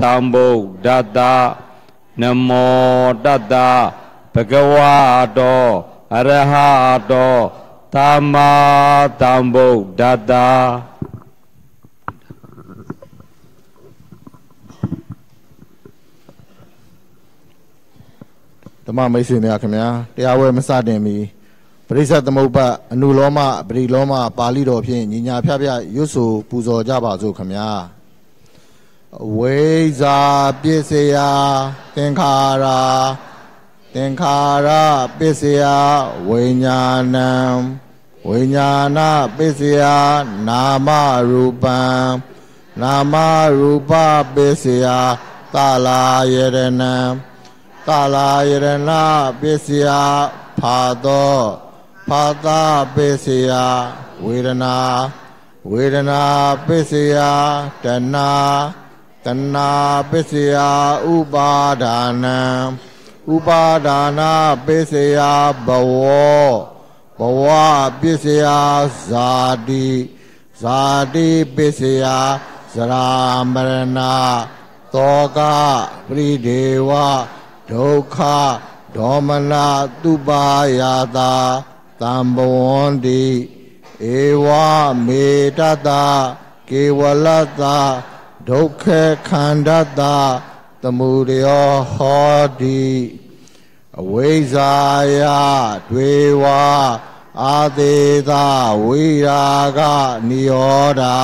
သံဗုဒ္ဓတ္တနမောတတ္တဘဂဝတောအရဟတောသမ္မာသမ္ဗုဒ္ဓတ္တဓမ္မမိတ်ဆွေများခင်ဗျာတရားဝဲမစတင်မီပရိစ္ဆသမုပ္ပါအနုလောမပရိလောမပါဠိတော်ဖြင့်ညီညာဖျဖျရွတ်ဆိုပူဇော်ကြပါစို့ခင်ဗျာအ ဝိဇ္ဇာပစ္စယသင်္ခါရသင်္ခါရပစ္စယဝိညာဏံဝိညာဏပစ္စယနာမရူပံနာမရူပပစ္စယသလာယရဏံတာလာယရဏပစ္စယဖာသောဖာသာပစ္စယဝေဒနာဝေဒနာပစ္စယတဏ တဏပစ္စယဥပါဒါနံဥပါဒါနာပစ္စယဘဝဘဝပစ္စယဇာတိဇာတိပစ္စယဇရာမရဏသောကပရိဒေဝဒုက္ခဒေါမနတုပါယတာတံဘဝန္တိဧဝမေတ္တကေဝလတ္တ ဒုက္ခခန္ဓတ္တသမုဒယောဟောတိအဝိဇ္ဇာယတွေဝအာသေးသာဝိရာဂနိယောဓာ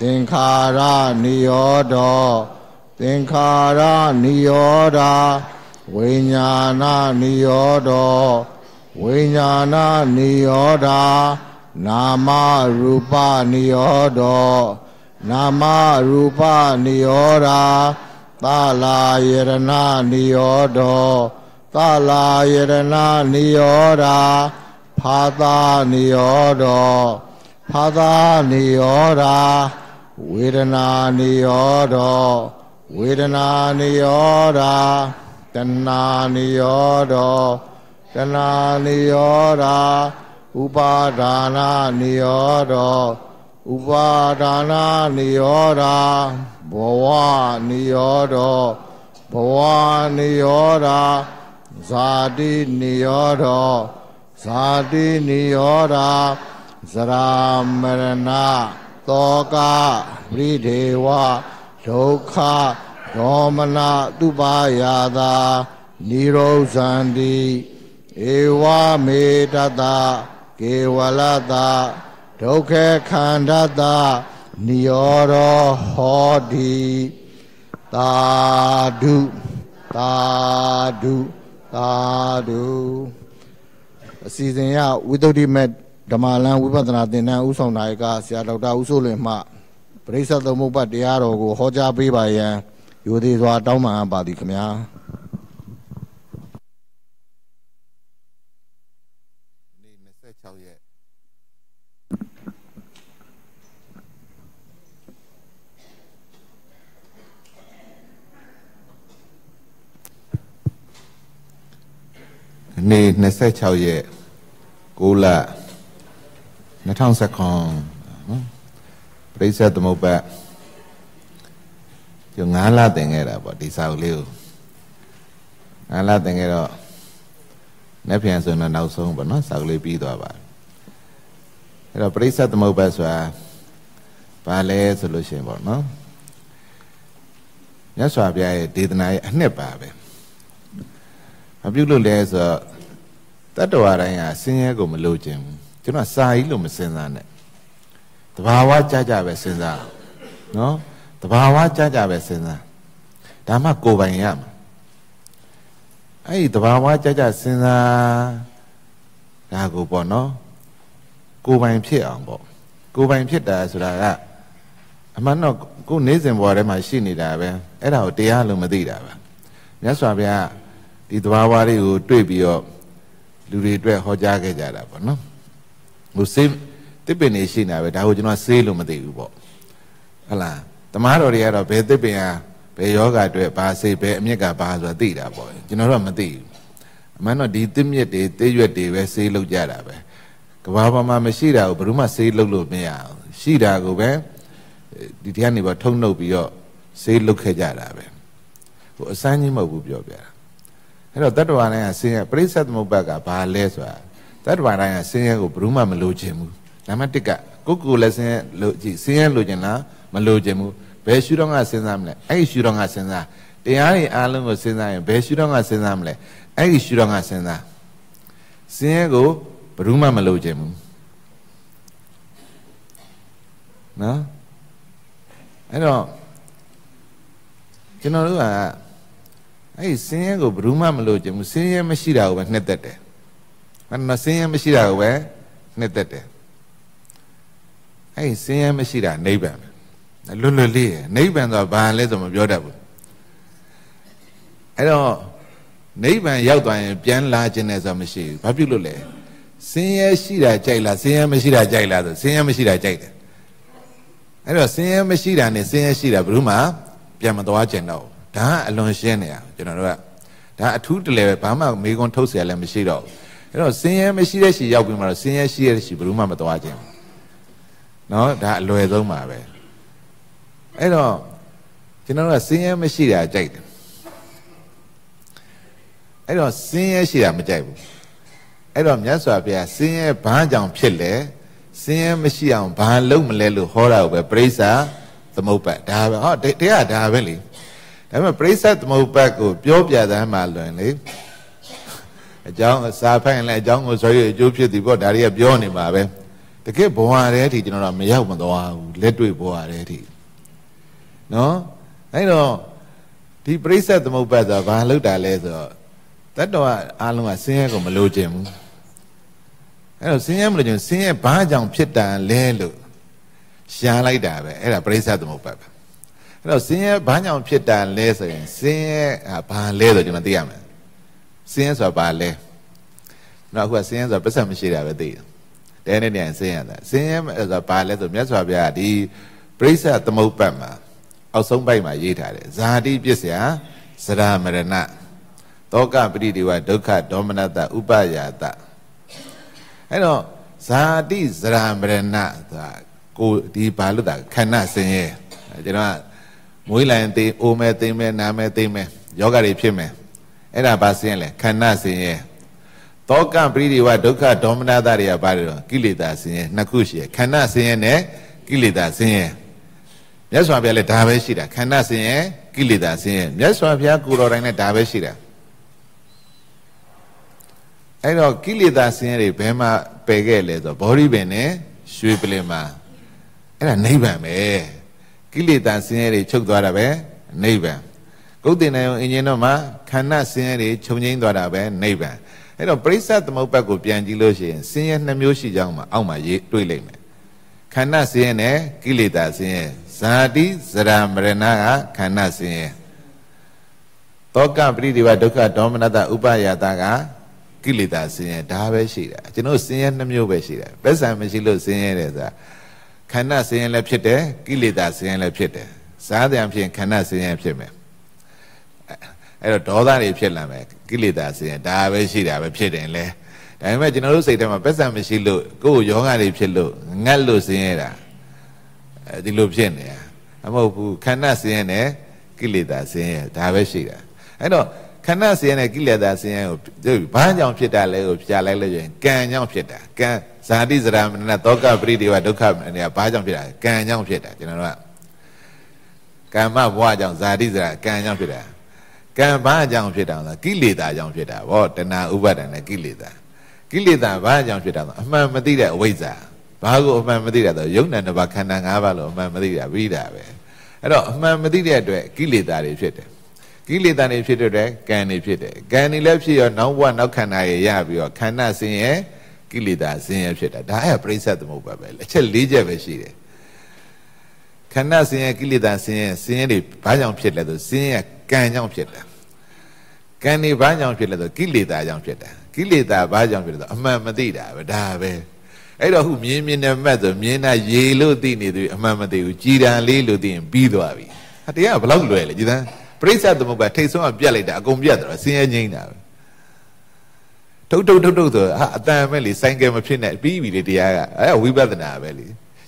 သင်္ခါရနိယောဒောသင်္ခါရနိယောဓာဝိညာဏနိယောဒောဝိညာဏနိယောဓာနာမရူပနိယောဒော နာမရူပနိယောဓာသာလာယရဏနိယောဒောသာလာယရဏနိယောဓာဖာသာနိယောဒောဖာသာနိယောဓာဝေဒနာနိယောဒောဝေဒနာနိယောဓာတဏှာနိယောဒောတဏှာနိယောဓာဥပါဒါနာနိယောဒော ဥပါဒါနာနိယောဓာဘဝနိယောဒောဘဝနိယောဓာဇာတိနိယောဒောဇာတိနိယောဓာဇရာမရဏသောကပရိဒေဝဒုက္ခဒေါမနတုပါယတာနိရောဇန္တိဧဝမေတတကေဝလတ ဒုက္ခခန္ဓတနိရောဓဟောတိသာဓုသာဓုသာဓုအစီအစဉ်ရဝိသုဒ္ဓိမေဓမ္မလန်ဝိပဿနာသင်တန်းဥဆောင်နာယကဆရာဒေါက်တာဦးစိုးလွင်မှပရိစ္ဆေသမုပ္ပါတရားတော်ကိုဟောကြားပေးပါရန်ယူသေးစွာတောင်းပန်အပ်ပါသည်ခင်ဗျာနေ့26ရက် နေ့26ရက်6လ2019နော်ပရိစ္ဆေသမုပ္ပါကျ9လသင်ခဲ့တာပေါ့ဒီစာအုပ်လေးကို9လသင်ခဲ့တော့နေ့ပြန်ဆိုတော့နောက်ဆုံးပေါ့နော်စာအုပ်လေးပြီးသွားပါအဲ့တော့ပရိစ္ဆေသမုပ္ပါဆိုတာဘာလဲဆိုလို့ရှိရင်ပေါ့နော်မြတ်စွာဘုရားရဲ့ဒေသနာရဲ့အနှစ်ပါပဲ မပြုတ်လို့လဲဆိုတော့တတ္တဝါတိုင်းဟာဆင်းရဲကိုမလိုချင်ဘူးကျွန်တော်စာကြီးလို့မစင်စားနဲ့တဘာဝကြကြပဲစဉ်းစားနော်တဘာဝကြကြပဲစဉ်းစားဒါမှကိုယ်ပိုင်ရမှာအဲ့ဒီတဘာဝကြကြစဉ်းစားဒါကိုပေါ့နော်ကိုယ်ပိုင်ဖြစ်အောင်ပေါ့ကိုယ်ပိုင်ဖြစ်တာဆိုတာကအမှန်တော့ကိုယ်နေစဉ်ဘဝထဲမှာရှိနေတာပဲအဲ့ဒါကိုတရားလို့မသိတာပဲမြတ်စွာဘုရား ဒီတဘာဝတွေကိုတွေ့ပြီးတော့လူတွေအတွက်ဟောကြားခဲ့ကြတာပေါ့နော်ဟိုစေးတစ်ပင်နေရှိနေတာပဲဒါကိုကျွန်တော်စေးလို့မသိဘူးပေါ့ဟုတ်လားတမားတော်တွေကတော့ဘယ်တစ်ပင်ဟာဘယ်ယောဂအတွက်ဘာစေးဘယ်အမြက်ကဘာဆိုတာသိတာပေါ့ကျွန်တော်တော့မသိဘူးအမှန်တော့ဒီတစ်မြက်တွေတစ်ရွက်တွေပဲစေးလို့ကြတာပဲကဘာပေါ်မှာမရှိတာကိုဘယ်သူမှစေးလို့လို့မရအောင်ရှိတာကိုပဲဒီတရားနေပါထုံနှုတ်ပြီးတော့စေးလုတ်ခဲ့ကြတာပဲဟိုအစမ်းကြီးမဟုတ်ဘူးပြောပြတာ အဲ့တော့တတ္တဝါတိုင်းကဆင်းရဲပရိစ္ဆေသမုပ္ပါကဘာလဲဆိုတာတတ္တဝါတိုင်းကဆင်းရဲကိုဘယ်သူမှမလိုချင်ဘူးနံပါတ်1ကကိုယ်ကိုယ်လည်းဆင်းရဲလိုကြည့်ဆင်းရဲလိုချင်လားမလိုချင်ဘူးဘယ်ရှုတော့ကစဉ်းစားမလဲအဲ့ဒီရှုတော့ကစဉ်းစားတရားတွေအားလုံးကိုစဉ်းစားရင်ဘယ်ရှုတော့ကစဉ်းစားမလဲအဲ့ဒီရှုတော့ကစဉ်းစားဆင်းရဲကိုဘယ်သူမှမလိုချင်ဘူးနော်အဲ့တော့ကျွန်တော်တို့က အဲ့ဒီဆင်းရဲကိုဘယ်သူမှမလို့ချင်ဘူးဆင်းရဲမရှိတာကိုပဲနှစ်သက်တယ်။အဲ့တော့ဆင်းရဲမရှိတာကိုပဲနှစ်သက်တယ်။အဲ့ဒီဆင်းရဲမရှိတာနိဗ္ဗာန်ပဲ။လွတ်လွတ်လေးရနိဗ္ဗာန်ဆိုတာဘာလဲဆိုမပြောတတ်ဘူး။အဲ့တော့နိဗ္ဗာန်ရောက်သွားရင်ပြန်လာခြင်းနဲ့ဆိုတာမရှိဘူး။ဘာဖြစ်လို့လဲ။ဆင်းရဲရှိတာကြိုက်လားဆင်းရဲမရှိတာကြိုက်လားဆိုဆင်းရဲမရှိတာကြိုက်တယ်။အဲ့တော့ဆင်းရဲမရှိတာနဲ့ဆင်းရဲရှိတာဘယ်သူမှပြန်မသွားကျင်တော့ ဒါကအလွန်ရှင်းနေတာကျွန်တော်တို့ကဒါအထူးတလဲပဲဘာမှမေးခွန်းထုတ်เสียလည်းမရှိတော့ဘူးအဲ့တော့ဆင်းရဲမရှိတဲ့ရှီရောက်ပြီးမှတော့ဆင်းရဲရှိတဲ့ရှီဘယ်သူမှမသွားကျင်ဘူးเนาะဒါအလွယ်ဆုံးပါပဲအဲ့တော့ကျွန်တော်တို့ကဆင်းရဲမရှိတာကြိုက်တယ်အဲ့တော့ဆင်းရဲရှိတာမကြိုက်ဘူးအဲ့တော့မြတ်စွာဘုရားဆင်းရဲဘာကြောင့်ဖြစ်လဲဆင်းရဲမရှိအောင်ဘာလုပ်မလဲလို့ဟောတာကိုပဲပြိဿသမုပ္ပတ်ဒါပဲဟောတရားဒါပဲလေ ဒါပေမဲ့ပြိဿသမုပ္ပတ်ကိုပြောပြသမ်းမှလွင်လေအကြောင်းစာဖိုင်လည်းအကြောင်းကိုဆိုရအကျိုးဖြစ်သည်ပေါ့ဒါတွေကပြောနေမှာပဲတကယ်ဘဝတည်းအထိကျွန်တော်တို့မရောက်မသွားဘူးလက်တွေ့ဘဝတည်းအထိနော်အဲ့တော့ဒီပြိဿသမုပ္ပတ်ဆိုတာဘာလုပ်တာလဲဆိုတော့တတ္တဝအားလုံးကဆင်းရဲကိုမလိုချင်ဘူးအဲ့တော့ဆင်းရဲမလို့ချင်းဆင်းရဲဘာကြောင့်ဖြစ်တာလဲလို့ရှားလိုက်တာပဲအဲ့ဒါပရိစ္ဆသမုပ္ပါပဲ အဲ့တော့ဆင်းရဲဘာကြောင့်ဖြစ်တာလဲဆိုရင်ဆင်းရဲဘာလဲဆိုကျွန်တော်သိရမယ်ဆင်းရဲဆိုတာဘာလဲနောက်အခုကဆင်းရဲဆိုတာပတ်စံမရှိတာပဲသိတယ်တဲနဲ့တည်းဆင်းရဲတာဆင်းရဲဆိုတာဘာလဲဆိုမြတ်စွာဘုရားဒီပရိစ္ဆသမုပ္ပါမှာအောက်ဆုံးပိုက်မှာရေးထားတယ်ဇာတိပစ္စယသရမရဏတောကပရိဒီဝဒုက္ခဒေါမနတဥပယာတအဲ့တော့ဇာတိဇရာမရဏဆိုတာကိုဒီဘာလို့တာခန္ဓာဆင်းရဲကျွန်တော်က မွေးလိုက်သေးအိုမဲသိမ့်မဲနာမဲသိမ့်မဲယောဂတွေဖြစ်မယ်အဲ့ဒါဘာဆင်းရဲလဲခန္ဓာဆင်းရဲတောကပရိဒီဝဒုက္ခဒေါမနတတွေကဘာတွေတော့ကိလေသာဆင်းရဲနှစ်ခုရှိရခန္ဓာဆင်းရဲနဲ့ကိလေသာဆင်းရဲမြတ်စွာဘုရားလည်းဒါပဲရှိတာခန္ဓာဆင်းရဲကိလေသာဆင်းရဲမြတ်စွာဘုရားကိုယ်တော်တိုင်လည်းဒါပဲရှိတာအဲ့တော့ကိလေသာဆင်းရဲတွေဘယ်မှာပယ်ခဲ့လဲဆိုတော့ဘောဓိပင်နဲ့ရွှေပလင်မှာအဲ့ဒါနိဗ္ဗာန်ပဲ ကိလေသာဆင်းရဲတွေချုပ်သွားတာပဲနိဗ္ဗာန်ကုတ်တင်နိုင်အောင်အင်ဂျင်တော့မှာခန္ဓာဆင်းရဲတွေချုပ်ငိမ့်သွားတာပဲနိဗ္ဗာန်အဲ့တော့ပရိစ္ဆသမုပ္ပတ်ကိုပြန်ကြည့်လို့ရှိရင်ဆင်းရဲနှမျိုးရှိကြောင်းမှာအောက်မှာရေးတွေ့လိမ့်မယ်ခန္ဓာဆင်းရဲနဲ့ကိလေသာဆင်းရဲဇာတိဇရာမရဏကခန္ဓာဆင်းရဲတောကပရိဒီဝဒုက္ခဒေါမနတဥပယတာကကိလေသာဆင်းရဲဒါပဲရှိတာကျွန်တော်ဆင်းရဲနှမျိုးပဲရှိတယ်ပက်ဆံမရှိလို့ဆင်းရဲတယ်ဆိုတာ ခန္ဓာဆင်းရဲလည်းဖြစ်တယ်ကိလေသာဆင်းရဲလည်းဖြစ်တယ်စားတယ်ဖြစ်ခန္ဓာဆင်းရဲဖြစ်မယ်အဲ့တော့ဒေါသတွေဖြစ်လာမယ်ကိလေသာဆင်းရဲဒါပဲရှိတာပဲဖြစ်တယ်လေဒါပေမဲ့ကျွန်တော်တို့စိတ်ထဲမှာပက်ဆံမရှိလို့ကိုယ်ယောဂတွေဖြစ်လို့ငတ်လို့ဆင်းရဲတာအဲဒီလိုဖြစ်နေတာအမဟုတ်ဘူးခန္ဓာဆင်းရဲနဲ့ကိလေသာဆင်းရဲဒါပဲရှိတာအဲ့တော့ခန္ဓာဆင်းရဲနဲ့ကိလေသာဆင်းရဲကိုဘာကြောင့်ဖြစ်တာလဲကိုပြလိုက်လို့ရင်ကံကြောင့်ဖြစ်တာကံ ဇာတိဇရာမဏတောကပရိဒီဝဒုက္ခနေဘာကြောင့်ဖြစ်တာကံကြောင့်ဖြစ်တာကျွန်တော်တို့ကကမ္မဘဝကြောင့်ဇာတိဇရာကံကြောင့်ဖြစ်တာကံဘာကြောင့်ဖြစ်တာလဲကိလေသာကြောင့်ဖြစ်တာဗောတဏှာဥပါဒဏ်နဲ့ကိလေသာကိလေသာဘာကြောင့်ဖြစ်တာလဲအမှန်မသိတဲ့အဝိဇ္ဇာဘာကိုအမှန်မသိတာတော့ယုံနာနှစ်ပါးခန္ဓာ၅ပါးလို့အမှန်မသိတာပြီးတာပဲအဲ့တော့အမှန်မသိတဲ့အတွက်ကိလေသာတွေဖြစ်တယ်ကိလေသာတွေဖြစ်တဲ့အတွက်ကံတွေဖြစ်တယ်ကံတွေလည်းဖြစ်ရောနောက်ဘဝနောက်ခန္ဓာတွေရပြီးတော့ခန္ဓာဆင်းရဲ ကိလေသာဆင်းရဲဖြစ်တာဒါအဲ့ပြိဿသမုပ္ပါပဲအချက်၄ချက်ပဲရှိတယ်ခန္ဓာဆင်းရဲကိလေသာဆင်းရဲဆင်းရဲတွေဘာကြောင့်ဖြစ်လဲဆိုဆင်းရဲကံကြောင့်ဖြစ်တာကံတွေဘာကြောင့်ဖြစ်လဲဆိုကိလေသာကြောင့်ဖြစ်တာကိလေသာဘာကြောင့်ဖြစ်လဲဆိုအမှန်မသိတာပဲဒါပဲအဲ့တော့ခုမြင်းမြင်းနဲ့မတ်ဆိုမြင်းနာရေလို့သိနေသူအမှန်မသိဘူးကြည်တန်လေးလို့သိရင်ပြီးသွားပြီဟာတရားကဘလောက်လွယ်လဲကြည်တန်ပြိဿသမုပ္ပါထိတ်ဆုံးကပြက်လိုက်တာအကုန်ပြက်သွားဆင်းရဲငိမ့်တာပဲ ထုတ်ထုတ်ထုတ်ထုတ်ဆိုဟာအတန်မဲ့လေစိုင်းကဲမဖြစ်နဲ့ပြီးပြီလေတရားကအဲဝိပဿနာပဲလေ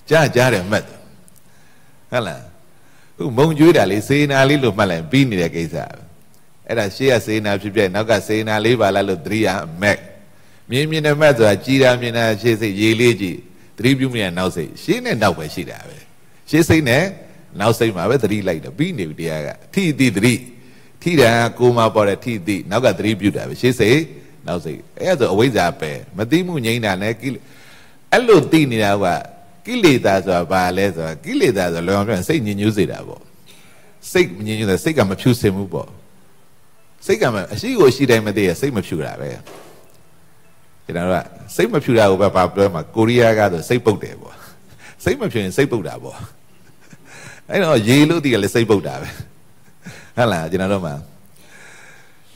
ကြားကြားတယ်မှတ်တယ်ဟုတ်လားခုမုံကျွေးတာလေးစေနာလေးလို့မှတ်လိုက်ပြီးနေတဲ့ကိစ္စအဲ့ဒါရှေ့ကစေနာဖြစ်ဖြစ်နောက်ကစေနာလေးပါလားလို့သတိရမက်မြင်းမြင်းနဲ့မက်ဆိုတာကြည်တာမြင်တာရှေ့စိတ်ရေးလေးကြည့်သတိပြုမြင်နောက်စိတ်ရှေ့နဲ့နောက်ပဲရှိတာပဲရှေ့စိတ်နဲ့နောက်စိတ်မှာပဲသတိလိုက်တော့ပြီးနေပြီတရားကထိတိသတိထိတာကိုမှပေါ်တဲ့ထိတိနောက်ကသတိပြုတာပဲရှေ့စိတ် နောက်စိတ်အဲ့ဒါဆိုအဝိဇ္ဇာပဲမသိမှုငြိမ်းတာနဲ့ကိအဲ့လိုသိနေတာကကိလေသာဆိုတာဘာလဲဆိုတာကိလေသာဆိုလောအောင်ပြောစိတ်ညစ်ညူးစေတာပေါ့စိတ်ညစ်ညူးတယ်စိတ်ကမဖြူစင်ဘူးပေါ့စိတ်ကမအရှိကိုရှိတိုင်းမသိရစိတ်မဖြူတာပဲကျွန်တော်တို့ကစိတ်မဖြူတာကိုပဲဘာပြောမှာကိုရီးယားကဆိုစိတ်ပုတ်တယ်ပေါ့စိတ်မဖြူရင်စိတ်ပုတ်တာပေါ့အဲ့တော့ရေလို့တည်ရလဲစိတ်ပုတ်တာပဲဟုတ်လားကျွန်တော်တို့မှာ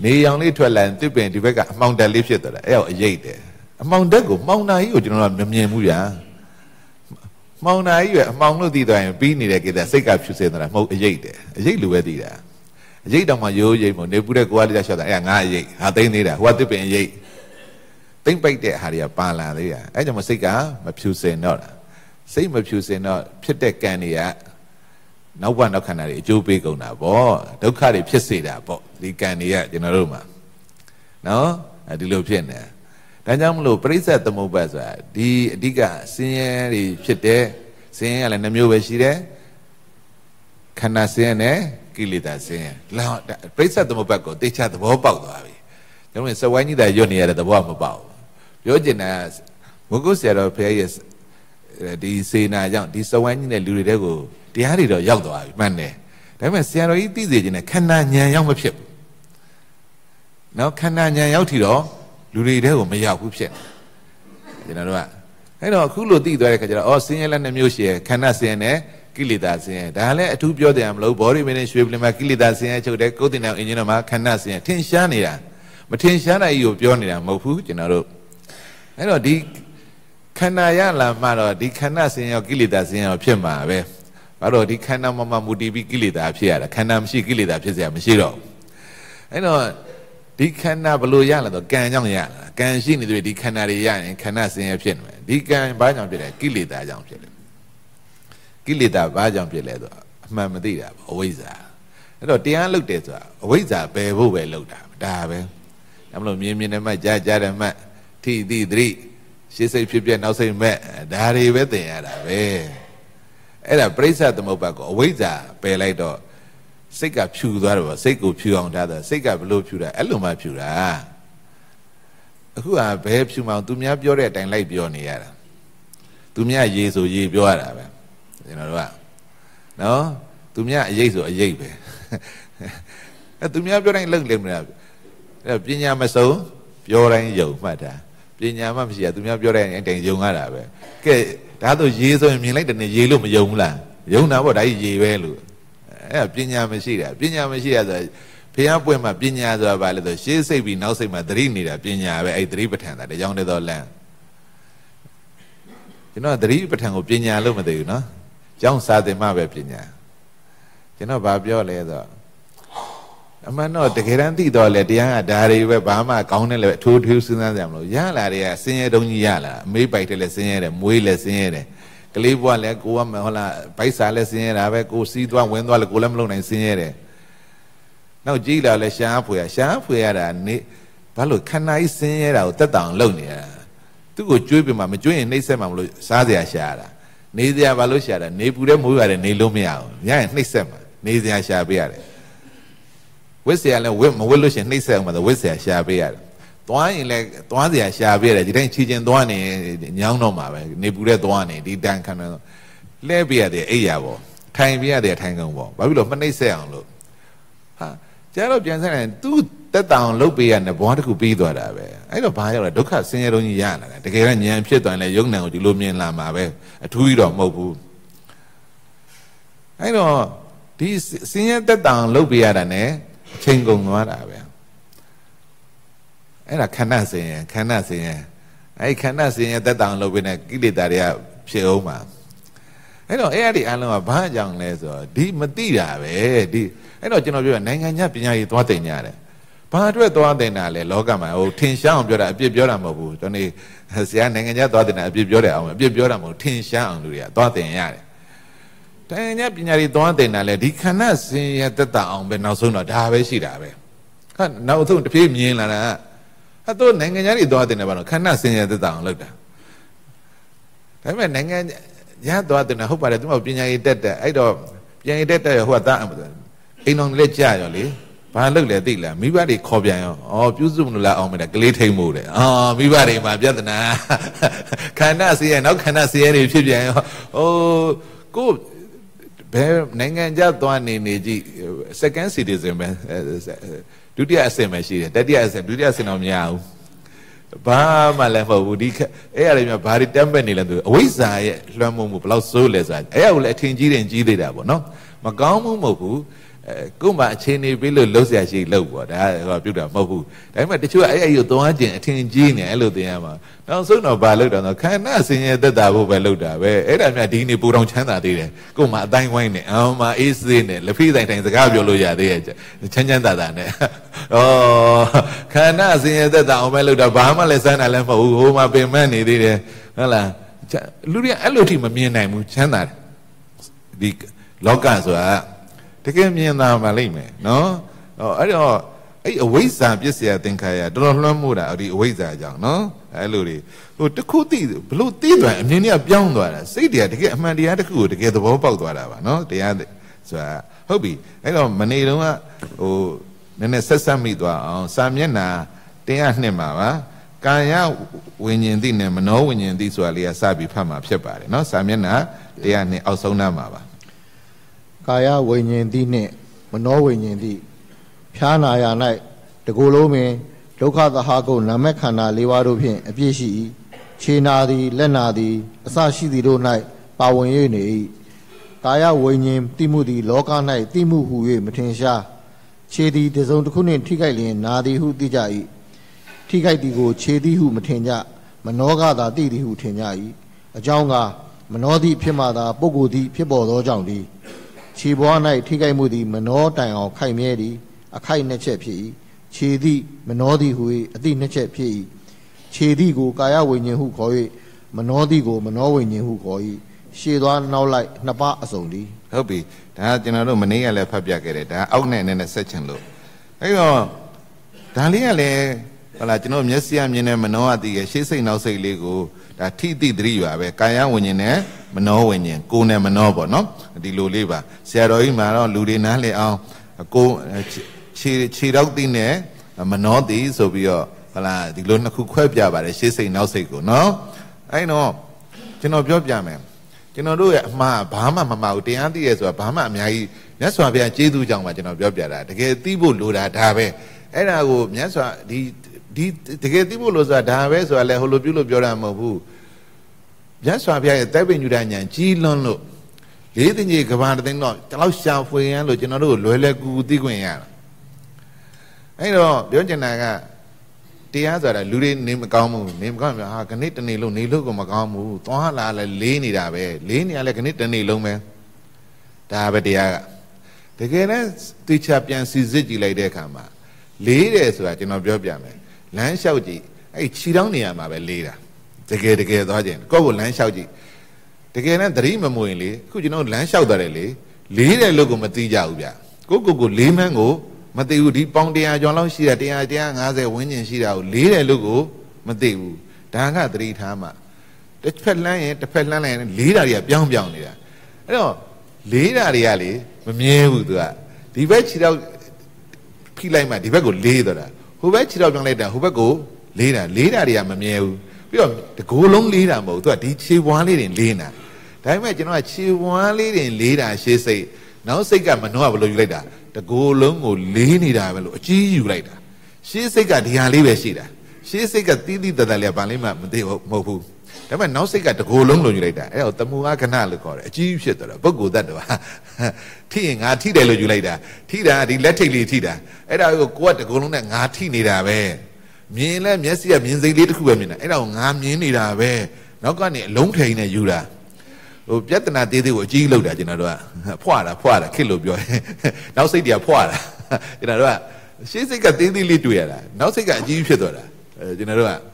နေရောင်လေးထွက်လာတစ်ပင်ဒီဘက်ကအမှောင်တက်လေးဖြစ်သွားတာအဲ့တော့အရေးတယ်အမှောင်တက်ကိုမှောင်နာကြီးကိုကျွန်တော်တို့မမြင်ဘူးဗျာမှောင်နာကြီးရဲ့အမှောင်လို့တည်သွားရင်ပြီးနေတဲ့ကိစ္စစိတ်ကဖြူစင်သွားတာမဟုတ်အရေးတယ်အရေးလိုပဲတည်တာအရေးတောင်မှရိုးရိပ်မို့နေပူတဲ့ကိုကလေးရှော့တာအဲ့ငါအရေးဟာသိမ့်သေးတာဟိုကတစ်ပင်အရေးသိမ့်ပိတ်တဲ့ဟာတွေကပါလာသေးတာအဲ့ကြောင့်မစိတ်ကမဖြူစင်တော့တာစိတ်မဖြူစင်တော့ဖြစ်တဲ့ကံတွေက နောက်ဘဝနောက်ခန္ဓာတွေအကျိုးပေးကုန်တာပေါ့ဒုက္ခတွေဖြစ်စေတာပေါ့ဒီကံတွေကကျွန်တော်တို့မှာနော်ဒီလိုဖြစ်နေဒါကြောင့်မလို့ပရိစ္ဆေသမုပ္ပါဆိုတာဒီအဓိကဆင်းရဲတွေဖြစ်တဲ့ဆင်းရဲကလည်းနှမျိုးပဲရှိတယ်ခန္ဓာဆင်းရဲနဲ့ကိလေသာဆင်းရဲလောပရိစ္ဆေသမုပ္ပါကိုတေချာသဘောပေါက်သွားပြီကျွန်တော်စဝိုင်းကြီးတာရွတ်နေရတဲ့သဘောမပေါက်ဘူးပြောချင်တာမုဂုဆရာတော်ဖခင်ရဲ့ဒီစေနာကြောင့်ဒီစဝိုင်းကြီးတဲ့လူတွေတဲ့ကို တရားတွေတော့ရောက်သွားပြီမှန်တယ်ဒါပေမဲ့ဆရာတော်ကြီးသိစေခြင်းနဲ့ခန္ဓာဉာဏ်ရောက်မဖြစ်ဘူးနော်ခန္ဓာဉာဏ်ရောက်ထီတော့လူတွေတဲ့ကိုမရောက်ဘူးဖြစ်ကျွန်တော်တို့ကအဲ့တော့အခုလို့သိသွားတဲ့ခါကျတော့အော်ဆင်းရဲလက်နှစ်မျိုးရှိရခန္ဓာဆင်းရဲနဲ့ကိလေသာဆင်းရဲဒါလည်းအထူးပြောတယ်မလို့ဘောရီမင်းနဲ့ရွှေပလင်မှာကိလေသာဆင်းရဲချုပ်တဲ့ကုသင်တော်အင်ဂျင်တော်မှာခန္ဓာဆင်းရဲထင်ရှားနေတာမထင်ရှားတာကြီးကိုပြောနေတာမဟုတ်ဘူးကျွန်တော်တို့အဲ့တော့ဒီခန္ဓာရလာမှတော့ဒီခန္ဓာဆင်းရဲကိလေသာဆင်းရဲဖြစ်မှာပဲ ဘာလို့ဒီခန္ဓာမမမူတည်ပြီးကိလေသာဖြစ်ရတာခန္ဓာမရှိကိလေသာဖြစ်เสียမရှိတော့အဲ့တော့ဒီခန္ဓာဘလို့ရလာတော့ကံကြောင့်ရလာကံရှိနေတယ်ဒီခန္ဓာတွေရရင်ခန္ဓာဆင်းရဲဖြစ်နေမယ်ဒီကံဘာကြောင့်ဖြစ်လဲကိလေသာကြောင့်ဖြစ်တယ်ကိလေသာဘာကြောင့်ဖြစ်လဲဆိုအမှန်မသိတာပေါ့အဝိဇ္ဇာအဲ့တော့တရားလုတ်တယ်ဆိုတာအဝိဇ္ဇာပယ်ဖို့ပဲလုတ်တာဒါပဲဒါမလို့မြင်မြင်နဲ့မှကြားကြားတယ်မှထိတိသတိရှေ့စိတ်ဖြစ်ပြနောက်စိတ်မဲ့ဒါတွေပဲသင်ရတာပဲ အဲ့ဒါပြိဿသမုပ္ပါကိုအဝိဇ္ဇာပယ်လိုက်တော့စိတ်ကဖြူသွားတယ်ပေါ့စိတ်ကိုဖြူအောင်ထားတယ်စိတ်ကဘလို့ဖြူတာအဲ့လိုမှဖြူတာအခုကဘယ်ဖြူမှအောင်သူများပြောတဲ့အတိုင်းလိုက်ပြောနေရတာသူများရေဆိုရေပြောရတာပဲကျွန်တော်တို့ကနော်သူများအရေးဆိုအရေးပဲအဲသူများပြောတိုင်းလုံလိမ့်မလားအဲပညာမစုံပြောတိုင်းယုံမှတ်တာ ပညာမှမရှိရသူများပြောတဲ့အတိုင်းယုံရတာပဲကဲဒါဆိုရေဆိုရင်မြင်လိုက်တဲ့နေ့ရေလို့မယုံဘူးလားယုံတာပေါ့ဒါကြီးရေပဲလို့အဲ့ပညာမရှိတာပညာမရှိရဆိုဖះပွင့်မှာပညာဆိုတာဘာလဲဆိုရှေးစိတ်ပြီးနောက်စိတ်မှာသတိနေတာပညာပဲအဲ့သတိပဋ္ဌာန်တာတကြောင်တည်းတော့လမ်းကျွန်တော်သတိပဋ္ဌာန်ကိုပညာလို့မသိဘူးနော်ကျောင်းစာသင်မှပဲပညာကျွန်တော်ဘာပြောလဲဆို အမှန်တော့တကယ်တမ်းသိတော့လေတရားကဒါတွေပဲဘာမှကောင်းတယ်လေအထိုးထိုးစဉ်းစားကြမလို့ရလာတွေကဆင်းရဲတုံးကြီးရလာအမေးပိုက်တယ်လည်းဆင်းရဲတယ်မွေးလည်းဆင်းရဲတယ်ကလေးဘွားလည်းကိုကမဟုတ်လားဗိုက်စာလည်းဆင်းရဲတာပဲကိုစီးသွားဝင်သွားလည်းကိုလည်းမလုပ်နိုင်ဆင်းရဲတယ်နောက်ကြည့်လာလဲရှားဖွေရရှားဖွေရတာနေဘာလို့ခန္ဓာကြီးဆင်းရဲတာကိုတက်တောင်လုပ်နေတာသူ့ကိုကြွေးပြမှာမကြွေးရင်နှိမ့်ဆက်မှာမလို့စားစရာရှားတာနေစရာဘာလို့ရှားတာနေပူတဲ့မိုးရတယ်နေလို့မရအောင်ညရင်နှိမ့်ဆက်မှာနေစရာရှားပေးရတယ် ဝစ်စရာလည်းဝစ်မဝစ်လို့ရှိရင်နှိမ့်ဆက်အောင်မှာဝစ်စရာရှားပေးရတယ်သွားရင်လည်းသွားစရာရှားပေးရတယ်ဒီတိုင်းချီချင်းသွားနေညောင်းတော့မှာပဲနေပူတဲ့သွားနေဒီတန်ခံတော့လဲပေးရတယ်အိယာပေါ့ထိုင်ပေးရတယ်ထိုင်ကုန်ပေါ့ဘာဖြစ်လို့မနှိမ့်ဆက်အောင်လို့ဟာကျတော့ပြန်ဆက်ရင်သူတက်တောင်လုတ်ပေးရတဲ့ဘဝတစ်ခုပြီးသွားတာပဲအဲ့တော့ဘာရောက်လဲဒုက္ခဆင်းရဲလုံးကြီးရလာတယ်တကယ်တော့ဉာဏ်ဖြစ်သွားရင်လည်းယုံနံကိုဒီလိုမြင်လာမှာပဲအထူးကြီးတော့မဟုတ်ဘူးအဲ့တော့ဒီဆင်းရဲတက်တောင်လုတ်ပေးရတာ ਨੇ အချိန်ကုန်သွားတာပဲအဲ့ဒါခန္ဓာဆင်းရဲခန္ဓာဆင်းရဲအဲ့ခန္ဓာဆင်းရဲတက်တောင်လုတ်ပေးတဲ့ကိလေသာတွေကဖြစ်အောင်မှာအဲ့တော့အဲ့အရာဒီအလုံးကဘာကြောင့်လဲဆိုတော့ဒီမသိတာပဲဒီအဲ့တော့ကျွန်တော်ပြောနိုင်ငံခြားပညာရေးသွားတင်ကြတယ်ဘာအတွက်သွားတင်တာလဲလောကမှာဟိုထင်ရှားအောင်ပြောတာအပြစ်ပြောတာမဟုတ်ဘူးကျွန်တော်ဆရာနိုင်ငံခြားသွားတင်တာအပြစ်ပြောတယ်အောင်အပြစ်ပြောတာမဟုတ်ထင်ရှားအောင်လူတွေကသွားတင်ရတယ် တိုင်းညာပညာတွေသွားတင်တာလေဒီခန္ဓာစင်ရသက်တာအောင်ပဲနောက်ဆုံးတော့ဒါပဲရှိတာပဲဟာနောက်ဆုံးတစ်ပြေးမြင်လာတာဟာတို့နိုင်ငံသားတွေသွားတင်တယ်ဘာလို့ခန္ဓာစင်ရသက်တာအောင်လုပ်တာဒါပေမဲ့နိုင်ငံရသွားတင်တာဟုတ်ပါတယ်သူကပညာရေးတက်တက်အဲ့တော့ပညာရေးတက်တက်ဟိုကသားအိမ်တော်လည်းကြာရောလေဘာလုပ်လဲသိလားမိဘတွေခေါ်ပြန်ရောဩပြုစုမလို့လားအောင်မလဲကလေးထိန်မှုတယ်အော်မိဘတွေမှာပြဿနာခန္ဓာစီရနောက်ခန္ဓာစီရတွေဖြစ်ပြန်ရောဟိုကို ဘယ်နိုင်ငံခြားသွားနေနေကြည့် second citizen ပဲဒုတိယအဆင့်ပဲရှိတယ်တတိယအဆင့်ဒုတိယအဆင့်တော့မရဘူးဘာမှလည်းမဟုတ်ဘူးဒီအဲ့အရာတွေများဘာတွေတမ်းပဲနေလဲသူအဝိဇ္ဇာရဲ့လွှမ်းမိုးမှုဘယ်လောက်ဆိုးလဲဆိုတာအဲ့အရာကိုလည်းအထင်ကြီးတယ်ကြီးသေးတာပေါ့နော်မကောင်းမှုမဟုတ်ဘူးအဲ ကို့မှာအခြေအနေပေးလို့လှုပ်ရှားရှိလှုပ်ပေါ့ဒါဟောပြုတ်တာမဟုတ်ဘူးဒါပေမဲ့တချို့အဲ့အဲ့ကိုသွားကျင်အထင်ကြီးနေအဲ့လိုသင်ရမှာနောက်ဆုံးတော့ဘာလှုပ်တာတော့ခန္ဓာဆင်းရဲသက်တာဖို့ပဲလှုပ်တာပဲအဲ့ဒါမြတ်ဒီနေ့ပူတော်ချမ်းသာသေးတယ်ကို့မှာအတိုင်းဝိုင်းနေအောင်မှာအေးစေးနေလက်ဖိတိုင်တိုင်စကားပြောလို့ရသေးရဲ့ချမ်းချမ်းသာသာနဲ့ဩခန္ဓာဆင်းရဲသက်တာအောင်ပဲလှုပ်တာဘာမှလည်းစမ်းတာလည်းမဟုတ်ဘူးဟိုမှာပင်မနေသေးတယ်ဟုတ်လားလူတွေအဲ့လိုထိမမြင်နိုင်ဘူးချမ်းသာတယ်ဒီလောကဆိုတာ တကယ်မြင်သာမှလိမ့်မယ်နော်အဲ့တော့အဲ့အဝိဇ္ဇာပြစ်เสียသင်္ခါရတော်တော်လွှမ်းမိုးတာဒီအဝိဇ္ဇာကြောင့်နော်အဲ့လိုတွေဟိုတခုသိဘလို့သိသွားအမြင်တွေကပြောင်းသွားတာစိတ်တွေကတကယ်အမှန်တရားတစ်ခုကိုတကယ်သဘောပေါက်သွားတာပါနော်တရားဆိုတာဟုတ်ပြီအဲ့တော့မနေတော့ကဟိုနည်းနည်းဆက်ဆက်မိသွားအောင်စာမျက်နှာတရားနှစ်မှာပါကာယဝิญဉ်သိနဲ့မနောဝิญဉ်သိဆိုတာလေးကစပြီးဖတ်မှာဖြစ်ပါတယ်เนาะစာမျက်နှာတရားနှစ်အောက်ဆုံးနှမှာပါ ကာယဝိညာဉ်တိနှင့်မနောဝိညာဉ်တိဖြားနာရာ၌တကူလုံးပင်ဒုက္ခသဟာကုနာမခန္ဓာ၄ပါးတို့ဖြင့်အပြည့်ရှိ၏ခြေနာသည်လက်နာသည်အစရှိသည်တို့၌ပါဝင်၍နေ၏ကာယဝိညာဉ်တိမှုသည်လောက၌တိမှုဟု၍မထင်ရှားခြေသည်တစုံတစ်ခုနှင့်ထိခိုက်လျင်နာသည်ဟုသိကြ၏ထိခိုက်သည်ကိုခြေသည်ဟုမထင်ကြမနောကသာသိသည်ဟုထင်ကြ၏အကြောင်းကမနောသည်ဖြစ်မှသာပုဂ္ဂိုလ်သည်ဖြစ်ပေါ်သောကြောင့်သည် ခြေဘွား၌ထိခိုက်မှုသည်မနောတိုင်အောင်ခိုက်မြဲသည်အခိုက်နှစ်ချက်ဖြစ်၏ခြေသည်မနောသည်ဟု၏အတိနှစ်ချက်ဖြစ်၏ခြေသည်ကိုကာယဝိညာဉ်ဟုခေါ်၍မနောသည်ကိုမနောဝိညာဉ်ဟုခေါ်၏ရှေသွားနောက်လိုက်နှစ်ပါးအစုံသည်ဟုတ်ပြီဒါကကျွန်တော်တို့မနေ့ကလည်းဖတ်ပြခဲ့တယ်ဒါအောက်နဲ့နည်းနည်းဆက်ချင်လို့အဲ့တော့ဒါလေးကလည်းဟုတ်လားကျွန်တော်မျက်စိအမြင်နဲ့မနောအသိရဲ့ရှေ့စိတ်နောက်စိတ်လေးကို ဒါထိတိတရိပါပဲကာယဝိညာဉ်နဲ့မနောဝိညာဉ်ကိုယ်နဲ့မနောပေါ့နော်ဒီလိုလေးပါဆရာတော်ကြီးမှာတော့လူတွေနားလည်အောင်ကိုခြေခြေတော့သိနဲ့မနောသိဆိုပြီးတော့ဟုတ်လားဒီလိုနှစ်ခုခွဲပြပါတယ်ရှေ့စိတ်နောက်စိတ်ကိုနော်အဲ့တော့ကျွန်တော်ပြောပြမယ်ကျွန်တော်တို့ရဲ့အမှားဘာမှမမှားဘူးတရားသိရဆိုတာဘာမှအများကြီးမြတ်စွာဘုရားကျေးဇူးကြောင့်ပါကျွန်တော်ပြောပြတာတကယ်သိဖို့လိုတာဒါပဲအဲ့ဒါကိုမြတ်စွာဒီ ဒီတကယ်သိဖို့လို့ဆိုတာဒါပဲဆိုတာလဲဟိုလိုပြုလို့ပြောတာမဟုတ်ဘူးမြတ်စွာဘုရားရဲ့တိုက်ပင်ညူတဉာဏ်ကြီးလွန်းလို့လေးသိကြီးကဘာသိန်းတော့တလောက်ရှာဖွေရန်လို့ကျွန်တော်တို့လွယ်လွယ်ကူကူသိခွင့်ရတာအဲ့တော့ပြောချင်တာကတရားဆိုတာလူတွေနေမကောင်းဘူးနေမကောင်းဘူးဟာခဏတနေ့လုံးနေလို့ကိုမကောင်းဘူးသွားလာလဲလေးနေတာပဲလေးနေရလဲခဏတနေ့လုံးပဲဒါပဲတရားကတကယ်နဲ့သိချပြန်စီစစ်ကြည့်လိုက်တဲ့အခါမှာလေးတယ်ဆိုတာကျွန်တော်ပြောပြမယ် လမ်းလျှောက်ကြည့်အဲ့ခြေထောင်းနေရာမှာပဲလေးတာတကယ်တကယ်သွားခြင်းကိုယ့်ကိုလမ်းလျှောက်ကြည့်တကယ်နဲ့သတိမမွင်လေအခုကျွန်တော်လမ်းလျှောက်တယ်လေလေးတယ်လို့ကိုမသိကြဘူးဗျကိုကိုကိုလေးမန်းကိုမသိဘူးဒီပေါင်100ကျော်လောက်ရှိတာ100 150ဝန်းကျင်ရှိတာကိုလေးတယ်လို့ကိုမသိဘူးဒါကသတိထားမှတစ်ဖက်လှမ်းရင်တစ်ဖက်လှမ်းလိုက်ရင်လေးတာတွေကပြောင်းပြောင်းနေတာအဲ့တော့လေးတာတွေကလေမမြဲဘူးသူကဒီဘက်ခြေတော့ဖိလိုက်မှဒီဘက်ကိုလေးသွားတာ ဟိုဘက်ခြေတော့ပြောင်းလိုက်တာဟိုဘက်ကိုလေးတာလေးတာတွေကမမြဲဘူးပြီးတော့တကိုယ်လုံးလေးတာမဟုတ်သူကဒီခြေပွားလေးတွေလေးတာဒါပေမဲ့ကျွန်တော်ကခြေပွားလေးတွေလေးတာရှေးစိတ်နောက်စိတ်ကမနှောကဘယ်လိုယူလိုက်တာတကိုယ်လုံးကိုလေးနေတာပဲလို့အကြီးယူလိုက်တာရှေးစိတ်ကဒီဟာလေးပဲရှိတာရှေးစိတ်ကတီးတီးတတလေးကဘာလေးမှမသိဘူးမဟုတ်ဘူး ဒါပေမဲ့နောက်စိတ်ကတကိုယ်လုံးလို့ယူလိုက်တာအဲ့တော့တမူအခဏလို့ခေါ်တယ်အကြီးဖြစ်သွားတာပုဂ္ဂိုလ်တ attva ထိရင်ငါထိတယ်လို့ယူလိုက်တာထိတာဒီလက်ထိတ်လေးထိတာအဲ့ဒါကိုကိုကတကိုယ်လုံးနဲ့ငါထိနေတာပဲမြင်လဲမျက်စိကမြင်စိတ်လေးတစ်ခုပဲမြင်တာအဲ့ဒါကိုငါမြင်နေတာပဲနောက်ကနေအလုံးထိန်နဲ့ယူတာဟိုပြဿနာသေးသေးကိုအကြီးလောက်တာကျွန်တော်တို့ကဖွာတာဖွာတာခစ်လို့ပြောရင်နောက်စိတ်တွေကဖွာတာကျွန်တော်တို့ကရှေးစိတ်ကသေးသေးလေးတွေ့ရတာနောက်စိတ်ကအကြီးဖြစ်သွားတာအဲကျွန်တော်တို့က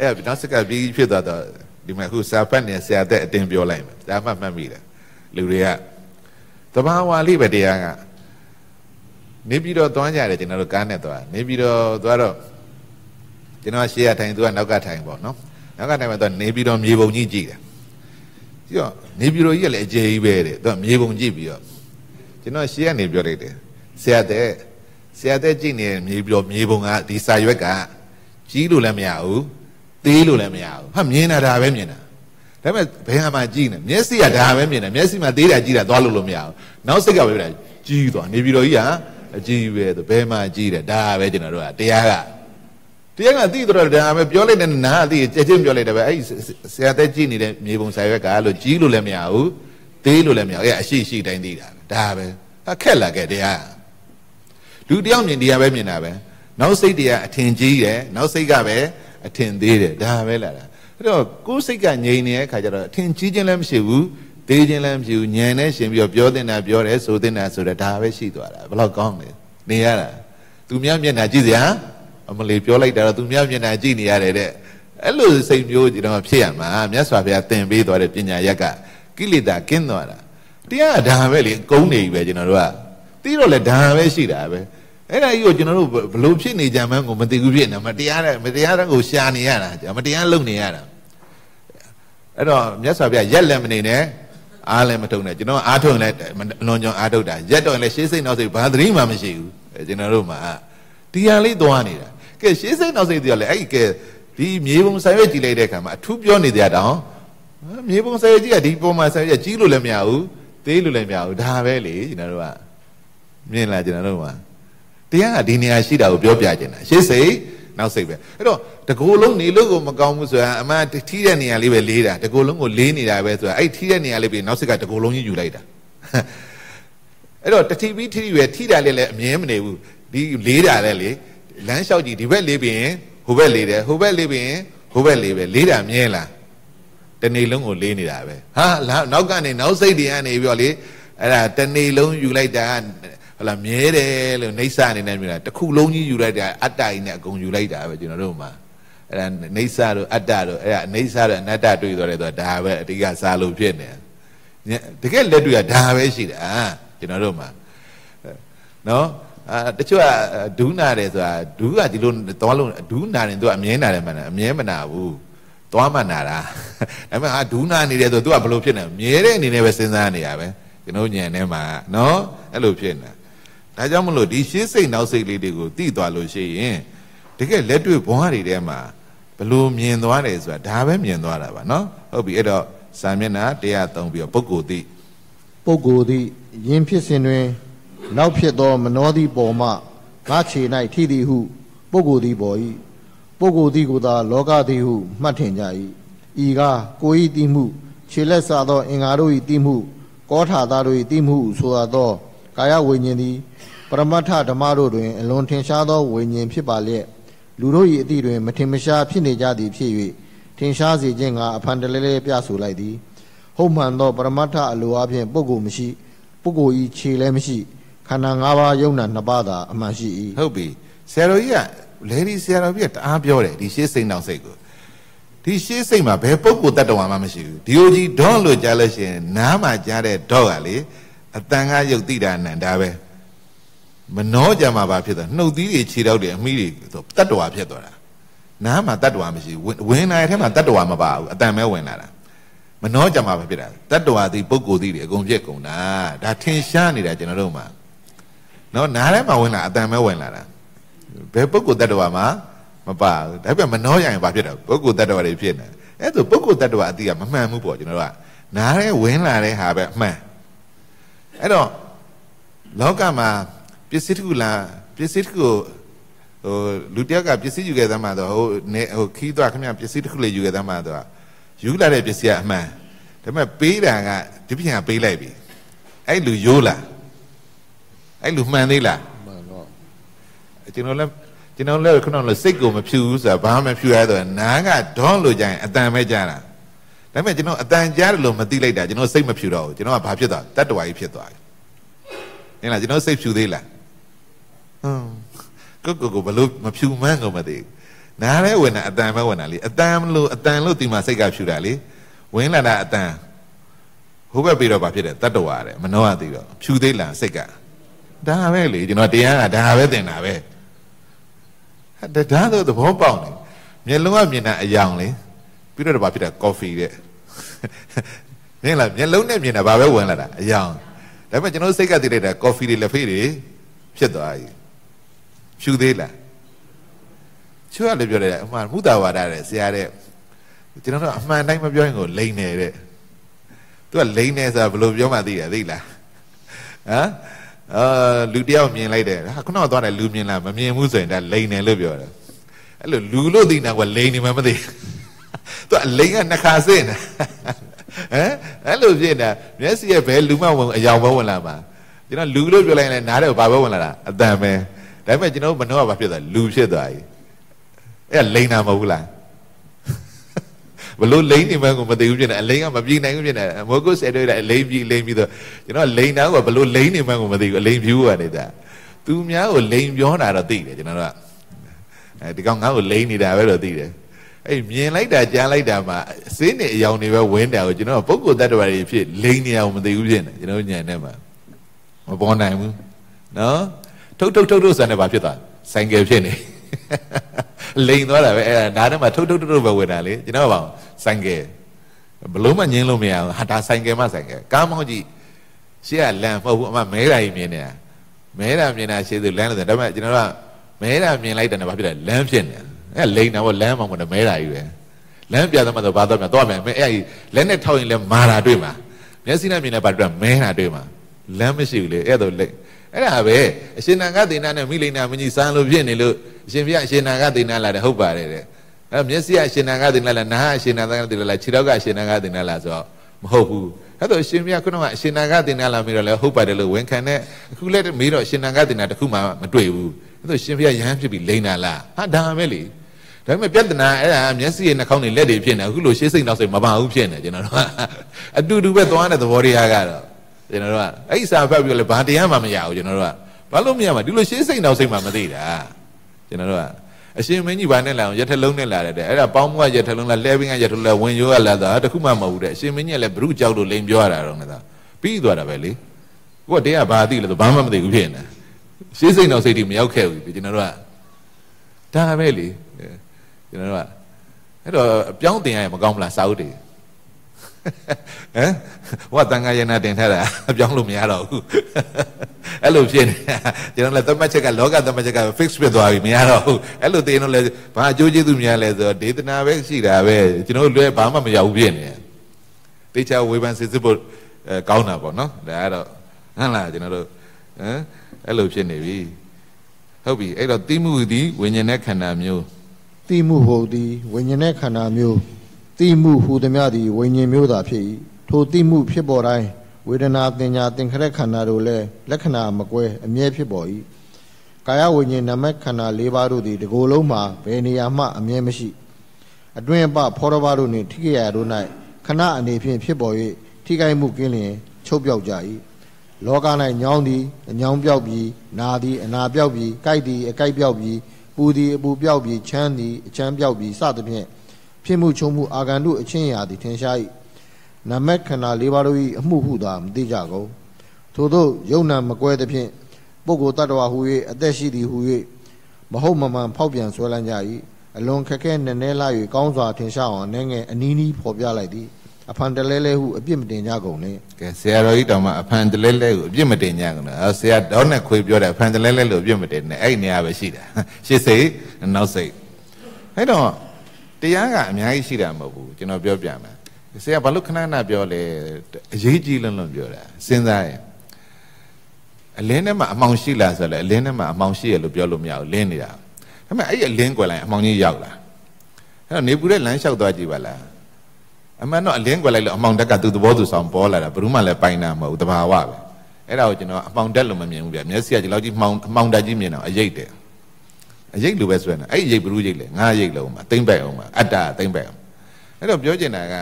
အဲနောက်စိတ်ကပြီးဖြစ်သွားတော့ဒီမှာခုစာဖတ်နေဆရာတဲ့အတင်ပြောလိုက်မယ်ဒါမှမှတ်မိတယ်လူတွေကတဘာဝလေးပဲတရားကနေပြီးတော့သွားကြတယ်ကျွန်တော်တို့ကားနဲ့သွားနေပြီးတော့သွားတော့ကျွန်တော်ရှေ့ကထိုင်သူကနောက်ကထိုင်ပေါ့နော်နောက်ကထိုင်မှာသွားနေပြီးတော့မြေပုံကြီးကြည့်တယ်ကြည့်တော့နေပြီးတော့ကြီးကလည်းအကျယ်ကြီးပဲတဲ့သူကမြေပုံကြည့်ပြီးတော့ကျွန်တော်ရှေ့ကနေပြောလိုက်တယ်ဆရာတဲ့ဆရာတဲ့ကြည့်နေမြေပြီးတော့မြေပုံကဒီစာရွက်ကကြီးလို့လည်းမရဘူး သေးလို့လည်းမရဘူးဟာမြင်တာဒါပဲမြင်တာဒါပေမဲ့ဘယ်ဟာမှကြည့်နေမျက်စိကဒါပဲမြင်တယ်မျက်စိမှာသေးတာကြည့်တာသွားလို့လို့မရဘူးနောက်စိတ်ကပဲပြောတာကြီးသွားနေပြီးတော့ကြီးကအကြီးပဲသူဘယ်မှကြီးတယ်ဒါပဲကျွန်တော်တို့ကတရားကတရားကသိတော့ဒါပဲပြောလိုက်တဲ့နားအသိကြက်ချင်းပြောလိုက်တယ်ပဲအဲ့ဆရာသက်ကြည့်နေတဲ့မြေပုံစာရွက်ကလို့ကြီးလို့လည်းမရဘူးသေးလို့လည်းမရဘူးအဲ့အရှိရှိတိုင်းသိတာပဲဒါပဲအခက်လာခဲ့တရားလူတယောက်မြင်တရားပဲမြင်တာပဲနောက်စိတ်တရားအထင်ကြီးတယ်နောက်စိတ်ကပဲ အထင်သေးတယ်ဒါပဲလာတာအဲ့တော့ကိုယ်စိတ်ကငြိမ်နေတဲ့ခါကျတော့အထင်ကြီးခြင်းလည်းမရှိဘူးသေးခြင်းလည်းမရှိဘူးညံနဲ့ရှင်ပြီးတော့ပြောတင်တာပြောတယ်ဆိုတင်တာဆိုတော့ဒါပဲရှိသွားတာဘယ်တော့ကောင်းလဲနေရတာသူများမျက်နှာကြည့်စရာအမလီပြောလိုက်တာတော့သူများမျက်နှာကြည့်နေရတယ်တဲ့အဲ့လိုစိတ်မျိုးကျွန်တော်ဖြစ်ရမှာမြတ်စွာဘုရားသင်ပေးသွားတဲ့ပညာရက်ကကိလေသာကင်းသွားတာတရားဒါပဲလေကုန်းနေပြီပဲကျွန်တော်တို့ကပြီးတော့လေဒါပဲရှိတာပဲ အဲ့ဒါကြီးကိုကျွန်တော်တို့ဘလို့ဖြစ်နေကြမှန်းကိုမသိဘူးဖြစ်နေမတရားတဲ့မတရားတဲ့ကိုရှာနေရတာမတရားလုပ်နေရတာအဲ့တော့မြတ်စွာဘုရားရက်လည်းမနေနဲ့အားလည်းမထုံနဲ့ကျွန်တော်အားထုံလည်းလွန်ကြောင်အားထုတ်တာရက်တော့လည်းရှေးစိတ်နောက်စိတ်ဘာသတိမှမရှိဘူးကျွန်တော်တို့မှာတရားလေးသွားနေတာကဲရှေးစိတ်နောက်စိတ်တရားလည်းအဲ့ဒီကဲဒီမြေပုံဆိုင်ရွက်ကြည့်လိုက်တဲ့အခါမှာအထူးပြောနေကြတောင်မြေပုံဆိုင်ရွက်ကြီးကဒီပုံမှာဆိုင်ရွက်ကြီးလို့လည်းမရဘူးသေးလို့လည်းမရဘူးဒါပဲလေကျွန်တော်တို့ကမြင်လားကျွန်တော်တို့မှာ တရားကဒီနေရာရှိတာကိုပြောပြချင်တာရှေးစိတ်နောက်စိတ်ပဲအဲ့တော့တကူလုံးနေလို့ကိုမကောင်းဘူးဆိုတာအမှန်ထီးတဲ့နေရာလေးပဲလေးတာတကူလုံးကိုလေးနေတာပဲဆိုတာအဲ့ထီးတဲ့နေရာလေးပြီးနောက်စိတ်ကတကူလုံးကြီးယူလိုက်တာအဲ့တော့တတိပြီးထီးရွယ်ထီးတာလေးလည်းအမြင်မနေဘူးဒီလေးတာလည်းလေလမ်းလျှောက်ကြည့်ဒီဘက်လေးပြီးရင်ဟိုဘက်လေးတယ်ဟိုဘက်လေးပြီးရင်ဟိုဘက်လေးပဲလေးတာမြင်လားတနေ့လုံးကိုလေးနေတာပဲဟာနောက်ကနေနောက်စိတ်တွေကနေပြီးတော့လေအဲ့ဒါတနေ့လုံးယူလိုက်တာ ဟလာမြဲတယ်လို့နှိမ့်စအနေနဲ့မြင်တာတစ်ခုလုံးကြီးယူလိုက်တာအတ္တကြီးနဲ့အကုန်ယူလိုက်တာပဲကျွန်တော်တို့မှာအဲ့ဒါနှိမ့်စတို့အတ္တတို့အဲ့ဒါနှိမ့်စတို့အနတ္တတွေ့သွားတယ်ဆိုတော့ဒါပဲအဓိကစားလို့ဖြစ်နေတကယ်လက်တွေ့ကဒါပဲရှိတာကျွန်တော်တို့မှာနော်အာတချို့ကဒူးနာတယ်ဆိုတာဒူးကဒီလိုသွားလို့ဒူးနာတယ်သူကအမြဲနာတယ်မှန်တယ်အမြဲမနာဘူးသွားမှနာတာဒါပေမဲ့ဟာဒူးနာနေတယ်ဆိုသူကဘလို့ဖြစ်နေမြဲတဲ့အနေနဲ့ပဲစဉ်းစားနေရပဲကျွန်တော်ညံထဲမှာနော်အဲ့လိုဖြစ်နေတာ ဒါကြောင့်မလို့ဒီရှေးစိတ်နောက်စိတ်လေးတွေကိုသိသွားလို့ရှိရင်တကယ်လက်တွေ့ဘဝတွေထဲမှာဘလို့မြင်သွားတယ်ဆိုတာဒါပဲမြင်သွားတာပါနော်ဟုတ်ပြီအဲ့တော့စာမျက်နှာ103ပြီးတော့ပုဂ္ဂိုလ်သိပုဂ္ဂိုလ်သည်ယင်ဖြစ်စဉ်တွင် နောက်ဖြစ်သောမနောသည်ပေါ်မှငါခြေ၌ထိသည်ဟု ပုဂ္ဂိုလ်သည်ပေါ်၏ပုဂ္ဂိုလ်သည်ကိုသာလောကသည်ဟုမှတ်ထင်ကြ၏ဤကားကို၏တိမှု ခြေလက်စားသော အင်္ဂါတို့၏တိမှု ကောထာသားတို့၏တိမှုဆိုသော ကာယဝိညာဉ်သည်ပရမတ္ထဓမ္မတို့တွင်အလွန်ထင်ရှားသောဝိညာဉ်ဖြစ်ပါလျက်လူတို့၏အသည့်တွင်မထင်မရှားဖြစ်နေကြသည်ဖြစ်၍ထင်ရှားစေခြင်းကအဖန်တလဲလဲပြဆိုလိုက်သည်ဟုတ်မှန်သောပရမတ္ထအလိုအဖြစ်ပုဂ္ဂိုလ်မရှိပုဂ္ဂိုလ်ဤခြေလည်းမရှိခန္ဓာ၅ပါးယုံနာနှစ်ပါးသာအမှန်ရှိ၏ဟုတ်ပြီဆရာတော်ကြီးကလေဒီဆရာတော်ကြီးကတအားပြောတယ်ဒီရှေးစိတ်နောက်စိတ်ကိုဒီရှေးစိတ်မှာဘယ်ပုဂ္ဂိုလ်တ attva မှမရှိဘူးဒီလိုကြီးဒေါလို့ကြားလို့ရှိရင်နားမှာကြားတဲ့ဒေါကလေ အတန်ကယုတ်တိတာနံဒါပဲမနှောကြမှာပါဖြစ်သွားနှုတ်သီးတွေခြေတော့တွေအမိတွေဆိုတတ္တဝါဖြစ်သွားတာနားမှာတတ္တဝါမရှိဘူးဝင်လာတဲ့ထဲမှာတတ္တဝါမပါဘူးအတန်ပဲဝင်လာတာမနှောကြမှာပဲဖြစ်တာတတ္တဝါသည်ပုဂ္ဂိုလ်သည်တွေအကုန်ဖြစ်ကုန်တာဒါထင်ရှားနေတာကျွန်တော်တို့မှာနော်နားထဲမှာဝင်လာအတန်ပဲဝင်လာတာဘယ်ပုဂ္ဂိုလ်တ attva မှာမပါဘူးဒါပေမဲ့မနှောရရင်ဘာဖြစ်တာပုဂ္ဂိုလ်တ attva တွေဖြစ်နေအဲ့ဒါပုဂ္ဂိုလ်တ attva အတိကမမှန်ဘူးပေါ့ကျွန်တော်တို့ကနားထဲဝင်လာတဲ့ဟာပဲအမှန် အဲ့တော့လောကမှာပစ္စည်းတစ်ခုလာပစ္စည်းတစ်ခုဟိုလူတယောက်ကပစ္စည်းယူခဲ့သမှာတော့ဟိုနေဟိုခီးသွားခင်ဗျပစ္စည်းတစ်ခုလေးယူခဲ့သမှာတော့ယူလာတဲ့ပစ္စည်းကအမှန်ဒါပေမဲ့ပေးတာကဒီပြင်ကပေးလိုက်ပြီအဲ့လူရိုးလားအဲ့လူမှန်သေးလားမှန်တော့ကျွန်တော်လည်းကျွန်တော်လည်းခုနကစိတ်ကိုမဖြူဘူးဆိုတာဘာမှမဖြူရတော့နားကဒေါလို့ကြရင်အတန်ပဲကြားတာ ဒါပေမဲ့ကျွန်တော်အတန်ကြားတယ်လို့မသိလိုက်တာကျွန်တော်စိတ်မဖြူတော့ဘူးကျွန်တော်ကဘာဖြစ်သွားတတ္တဝါကြီးဖြစ်သွားတယ်ဟင်လားကျွန်တော်စိတ်ဖြူသေးလားဟွန်းကိုကိုကိုဘလို့မဖြူမှန်းကိုမသိနားလဲဝင်တာအတန်ပဲဝင်တာလေအတန်လို့အတန်လို့ဒီမှာစိတ်ကဖြူတာလေဝင်လာတာအတန်ဟဟိုဘက်ပြီးတော့ဘာဖြစ်တယ်တတ္တဝါတဲ့မနှောရသေးတော့ဖြူသေးလားစိတ်ကဒါပဲလေကျွန်တော်တရားကဒါပဲတင်တာပဲဒါဒါတော့သဘောပေါက်နေမျက်လုံးကမြင်တာအယောင်လေ ပြီးတော့ဘာဖြစ်တာကော်ဖီတဲ့နင်းလားမျက်လုံးနဲ့မြင်တာဘာပဲဝင်လာတာအယောင်ဒါပေမဲ့ကျွန်တော်စိတ်ကတည်လိုက်တာကော်ဖီတွေလက်ဖေးတွေဖြစ်သွားပြီဖြူသေးလားချွတ်ရလည်းပြောတယ်အမှန်မုဒ္ဒဝါဒတဲ့ဆရာတဲ့ကျွန်တော်တို့အမှန်တိုင်းမပြောရင်ကိုလိန်နေတဲ့သူကလိန်နေဆိုတာဘယ်လိုပြောမှသိရသိလားဟမ်အာလူတယောက်မြင်လိုက်တယ်ဟာခုနကသွားတယ်လူမြင်လားမမြင်ဘူးဆိုရင်ဒါလိန်တယ်လို့ပြောတယ်အဲ့လိုလူလို့သိနေတာကလိန်နေမှမသိ သူကလိန်ကနှစ်ခါစင်းတယ်ဟမ်အဲ့လိုဖြစ်နေတာမျက်စိရဲ့ဘယ်လူမှဝင်အယောင်ဘဝင်လာမှာကျွန်တော်လူလို့ပြောလိုက်ရင်နားတယ်ဘာပဲဝင်လာတာအတန်ပဲဒါပေမဲ့ကျွန်တော်မနှောကဘာဖြစ်သွားလူဖြစ်သွားပြီအဲ့လိန်တာမဟုတ်ဘူးလားဘလို့လိန်နေမှကိုမသိဘူးဖြစ်နေအလိန်ကမပြေနိုင်ဘူးဖြစ်နေမိုးကုတ်ဆယ်တွေ့တဲ့အလိန်ပြီးလိန်ပြီးတော့ကျွန်တော်လိန်တာကဘလို့လိန်နေမှကိုမသိဘူးအလိန်ဖြူကနေတာသူများကိုလိန်ပြောတာတော့သိတယ်ကျွန်တော်တို့ကအဲဒီကောင်ငါ့ကိုလိန်နေတာပဲတော့သိတယ် အဲ့မြင်လိုက်တာကြားလိုက်တာမှာစင်းနေအယောင်တွေပဲဝင်းတယ်ကိုကျွန်တော်ပုဂ္ဂိုလ်တ attva တွေဖြစ်လိန်နေအောင်မသိဘူးဖြစ်နေကျွန်တော်ညံနေမှာမပေါ်နိုင်ဘူးနော်ထုတ်ထုတ်ထုတ်ထုတ်ဆန်နေပါဖြစ်သွားဆိုင်ကယ်ဖြစ်နေလိန်သွားတာပဲအဲ့ဒါဒါနဲ့မှထုတ်ထုတ်ထုတ်ထုတ်ပဲဝင်တာလေကျွန်တော်ပါဆိုင်ကယ်ဘလို့မှညင်းလို့မရဘူးဟာဒါဆိုင်ကယ်မှဆိုင်ကယ်ကားမောင်းကြည့်ရှေ့ကလမ်းမဟုတ်ဘူးအမမဲတာကြီးမြင်နေတာမဲတာမြင်တာရှေ့သူလမ်းလို့ဒါပေမဲ့ကျွန်တော်ကမဲတာမြင်လိုက်တယ်ဘာဖြစ်လဲလမ်းဖြစ်နေ အဲ့လိန်တာပေါ့လမ်းမှမဟုတ်မဲတာကြီးပဲလမ်းပြသမှဆိုဘာတော့မြတော့မယ်မဲအဲ့ကြီးလက်နဲ့ထောက်ရင်လည်းမာတာတွေ့မှာမျက်စိနဲ့မြင်တဲ့ဘာတွေ့မဲတာတွေ့မှာလမ်းမရှိဘူးလေအဲ့တော့လိန်အဲ့ဒါပဲအရှင်နာဂသေနာနဲ့မိလိန်နာမကြီးစံလို့ဖြစ်နေလို့အရှင်ဘုရားအရှင်နာဂသေနာလာတယ်ဟုတ်ပါတယ်တဲ့အဲ့မျက်စိကအရှင်နာဂသေနာလာနားအရှင်နာဂသေနာလာခြေထောက်ကအရှင်နာဂသေနာလာဆိုတော့မဟုတ်ဘူးအဲ့တော့အရှင်ဘုရားခုနကအရှင်နာဂသေနာလာပြီးတော့လည်းဟုတ်ပါတယ်လို့ဝန်ခံတဲ့အခုလည်းမေးတော့အရှင်နာဂသေနာတခုမှမတွေ့ဘူးအဲ့တော့ရှင်ဘုရားယဟန်ဖြစ်ပြီးလိန်နာလားဟာဒါပဲလေ ဒါပေမဲ့ပြဿနာအဲ့ဒါမျက်စိရဲ့နှာခေါင်းတွေလက်တွေဖြစ်နေအခုလိုရှေးစိတ်နောက်စိတ်မပါဘူးဖြစ်နေကျွန်တော်တို့ကအတူတူပဲသွားတဲ့သဘောတရားကတော့ကျွန်တော်တို့ကအဲ့ဒီစာဖတ်ပြီးတော့လည်းဘာတရားမှမရဘူးကျွန်တော်တို့ကဘာလို့မရမှာဒီလိုရှေးစိတ်နောက်စိတ်မှမသိတာကျွန်တော်တို့ကအရှင်မင်းကြီးဘာနဲ့လာအောင်ရထလုံးနဲ့လာတယ်တဲ့အဲ့ဒါပေါင်းမကရထလုံးလားလဲပင်ကရထလုံးလားဝင်ရိုးကလာတာတခုမှမဟုတ်ဘူးတဲ့အရှင်မင်းကြီးကလည်းဘ ᱹ ကြောက်လို့လိန်ပြောရတာတော့နေတာပြီးသွားတာပဲလေကိုကတရားဘာသိလဲဆိုဘာမှမသိဘူးဖြစ်နေရှေးစိတ်နောက်စိတ်တွေမရောက်ခဲ့ဘူးကျွန်တော်တို့ကဒါပဲလေ ကျွန်တော်တို့ကအဲ့တော့ပြောင်းတင်ရရင်မကောင်းဘူးလားစာအုပ်တွေဟမ်ဟိုကတန်ခါရနာတင်ထားတာပြောင်းလို့မရတော့ဘူးအဲ့လိုဖြစ်နေကျွန်တော်လည်းသမတ်ချက်ကလောကသမတ်ချက်က fix ဖြစ်သွားပြီမရတော့ဘူးအဲ့လိုတင်တော့လည်းဘာအကျိုးကျေးဇူးများလဲဆိုတော့ဒေသနာပဲရှိတာပဲကျွန်တော်လွဲဘာမှမရောက်ဘူးဖြစ်နေတေချာဝေဖန်စစ်စစ်ဖို့အဲကောင်းတာပေါ့နော်ဒါကတော့ဟမ်လားကျွန်တော်တို့ဟမ်အဲ့လိုဖြစ်နေပြီဟုတ်ပြီအဲ့တော့တိမှုသည်ဝိညာဉ်နဲ့ခန္ဓာမျိုး တိမှုဟုတ်သည်ဝိညာဉ်နဲ့ခန္ဓာမျိုးတိမှုဟူသည်များသည်ဝိညာဉ်မျိုးသာဖြစ်၏ထိုတိမှုဖြစ်ပေါ်တိုင်းဝေဒနာတင်ညာသင်္ခရခန္ဓာတို့လည်းလက္ခဏာမကွဲအမြဲဖြစ်ပေါ်၏ကာယဝိညာဉ်နာမခန္ဓာ၄ပါးတို့သည်တကိုယ်လုံးမှာဘယ်နေရာမှအမြဲမရှိအတွင်းအပဖောရဘာတို့နှင့်ထိခိုက်ရာတို့၌ခဏအနေဖြင့်ဖြစ်ပေါ်၍ထိခိုက်မှုကင်းလျင်ချုပ်ပြောက်ကြ၏လောက၌ညောင်းသည်အညောင်းပြောက်ပြီးနာသည်အနာပြောက်ပြီးကြိုက်သည်အကြိုက်ပြောက်ပြီး ပူသည်အပူပြောက်ပြီးချမ်းသည်အချမ်းပြောက်ပြီးစသဖြင့်ဖြစ်မှုချုံမှုအာဂန္တုအချင်းရာသည်ထင်ရှား၏နမက်ခန္ဓာ၄ပါးတို့၏အမှုဟုသာမသိကြကုန်ထို့သောယုံနာမကွဲသဖြင့်ပုဂ္ဂိုလ်တ attva ဟူ၍အသက်ရှိသည်ဟူ၍မဟုတ်မမှန်ဖောက်ပြန်ဆွဲလန်းကြ၏အလွန်ခက်ခဲနည်းနည်းလာ၍ကောင်းစွာထင်ရှားအောင်အနေငယ်အနီးနီးဖော်ပြလိုက်သည် အဖန်တလဲလဲဟုအပြစ်မတင်ကြကုန်နဲ့ကဲဆရာတော်ကြီးတောင်မှအဖန်တလဲလဲကိုအပြစ်မတင်ကြကုန်နဲ့ဆရာတော်နဲ့ခွေပြောတယ်အဖန်တလဲလဲလို့အပြစ်မတင်နဲ့အဲ့ဒီနေရာပဲရှိတာရှေ့စိတ်နောက်စိတ်အဲ့တော့တရားကအများကြီးရှိတာမဟုတ်ဘူးကျွန်တော်ပြောပြမယ်ဆရာဘာလို့ခဏခဏပြောလဲအရေးကြီးလုံးလုံးပြောတာစဉ်းစားရင်အလင်းထဲမှာအမောင်ရှိလားဆိုတော့အလင်းထဲမှာအမောင်ရှိရလို့ပြောလို့မရဘူးလင်းနေတာဒါပေမဲ့အဲ့ဒီအလင်းကွယ်လိုက်အမောင်ကြီးရောက်လာအဲ့တော့နေပူတဲ့လမ်းလျှောက်သွားကြည့်ပါလား အမှန်တော့အလင်းကွယ်လိုက်လို့အမောင်တက်ကသူ့သဘောသူဆောင်ပေါ်လာတာဘယ်သူမှလည်းပိုင်တာမဟုတ်ဘူးတဘာဝပဲအဲ့ဒါကိုကျွန်တော်အမောင်တက်လို့မမြင်ဘူးဗျမျက်စိကဒီလောက်ကြီးမှောင်အမောင်တက်ကြီးမြင်တော့အရိတ်တယ်အရိတ်လိုပဲဆိုရင်အဲ့ဒီရိတ်ဘ누구ရိတ်လဲငါရိတ်လုံးမှာတိမ့်ပဲအောင်မှာအတ္တတိမ့်ပဲအောင်အဲ့တော့ပြောချင်တာက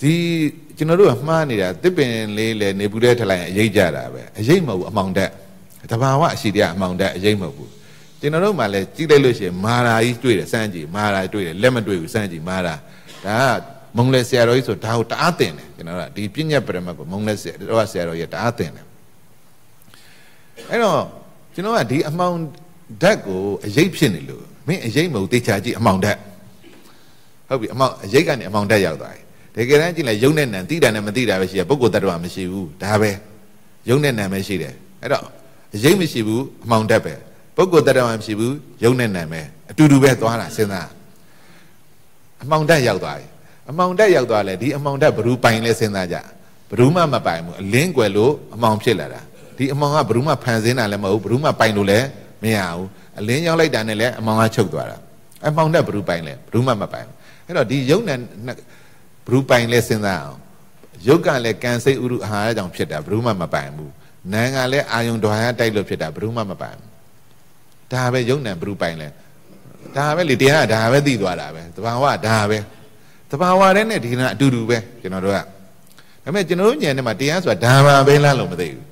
ဒီကျွန်တော်တို့ကမှားနေတာတစ်ပင်လေးလေနေပူတဲ့ထလိုက်အရိတ်ကြတာပဲအရိတ်မဟုတ်ဘူးအမောင်တက်တဘာဝအရှိတရားအမောင်တက်အရိတ်မဟုတ်ဘူးကျွန်တော်တို့မှလည်းကြည့်လိုက်လို့ရှိရင်မာရာကြီးတွေ့တယ်စမ်းကြည့်မာရာတွေ့တယ်လက်မတွေ့ဘူးစမ်းကြည့်မာရာ ဒါကမုံလဲဆရာတော်ကြီးဆိုဒါကိုတအားတင်တယ်ကျွန်တော်တို့ကဒီပြဉ္ညပရမတ်ကိုမုံလဲဆရာတော်ကဆရာတော်ကြီးတအားတင်တယ်အဲ့တော့ကျွန်တော်ကဒီအမှောင်ဓာတ်ကိုအရေးဖြစ်နေလို့မင်းအရေးမဟုတ်တေချာကြည့်အမှောင်ဓာတ်ဟုတ်ပြီအမှောင်အရေးကနေအမှောင်ဓာတ်ရောက်သွားတယ်တကယ်တမ်းကြည့်လိုက်ယုံနဲ့နံတိတာနဲ့မတိတာပဲရှိတယ်ပုဂ္ဂိုလ်တ attva မရှိဘူးဒါပဲယုံနဲ့နံပဲရှိတယ်အဲ့တော့အရေးမရှိဘူးအမှောင်ဓာတ်ပဲပုဂ္ဂိုလ်တ attva မရှိဘူးယုံနဲ့နံပဲအတူတူပဲသွားတာစဉ်းစား အမှောင်ဓာတ်ရောက်သွားပြီအမှောင်ဓာတ်ရောက်သွားလဲဒီအမှောင်ဓာတ်ဘ누구ပိုင်လဲစဉ်းစားကြဘ누구မှမပိုင်ဘူးအလင်းကွယ်လို့အမှောင်ဖြစ်လာတာဒီအမှောင်ကဘ누구မှဖန်ဆင်းတာလည်းမဟုတ်ဘူးဘ누구မှပိုင်လို့လည်းမရဘူးအလင်းရောက်လိုက်တာနဲ့လည်းအမှောင်ကချုပ်သွားတာအမှောင်ဓာတ်ဘ누구ပိုင်လဲဘ누구မှမပိုင်ဘူးအဲ့တော့ဒီယုံနဲ့ဘ누구ပိုင်လဲစဉ်းစားအောင်ယုတ်ကလည်းကံစိတ်ဥရုအာဟာရကြောင့်ဖြစ်တာဘ누구မှမပိုင်ဘူးနာကလည်းအာယုံဒွါရတိုက်လို့ဖြစ်တာဘ누구မှမပိုင်ဘူးဒါပဲယုံနဲ့ဘ누구ပိုင်လဲ ဒါပဲလေတရားကဒါပဲသိသွားတာပဲတဘာဝဒါပဲတဘာဝတဲ့နဲ့ဒီကအတူတူပဲကျွန်တော်တို့ကဒါပေမဲ့ကျွန်တော်တို့ဉာဏ်ထဲမှာတရားဆိုတာဒါပါပဲလားလို့မသိဘူး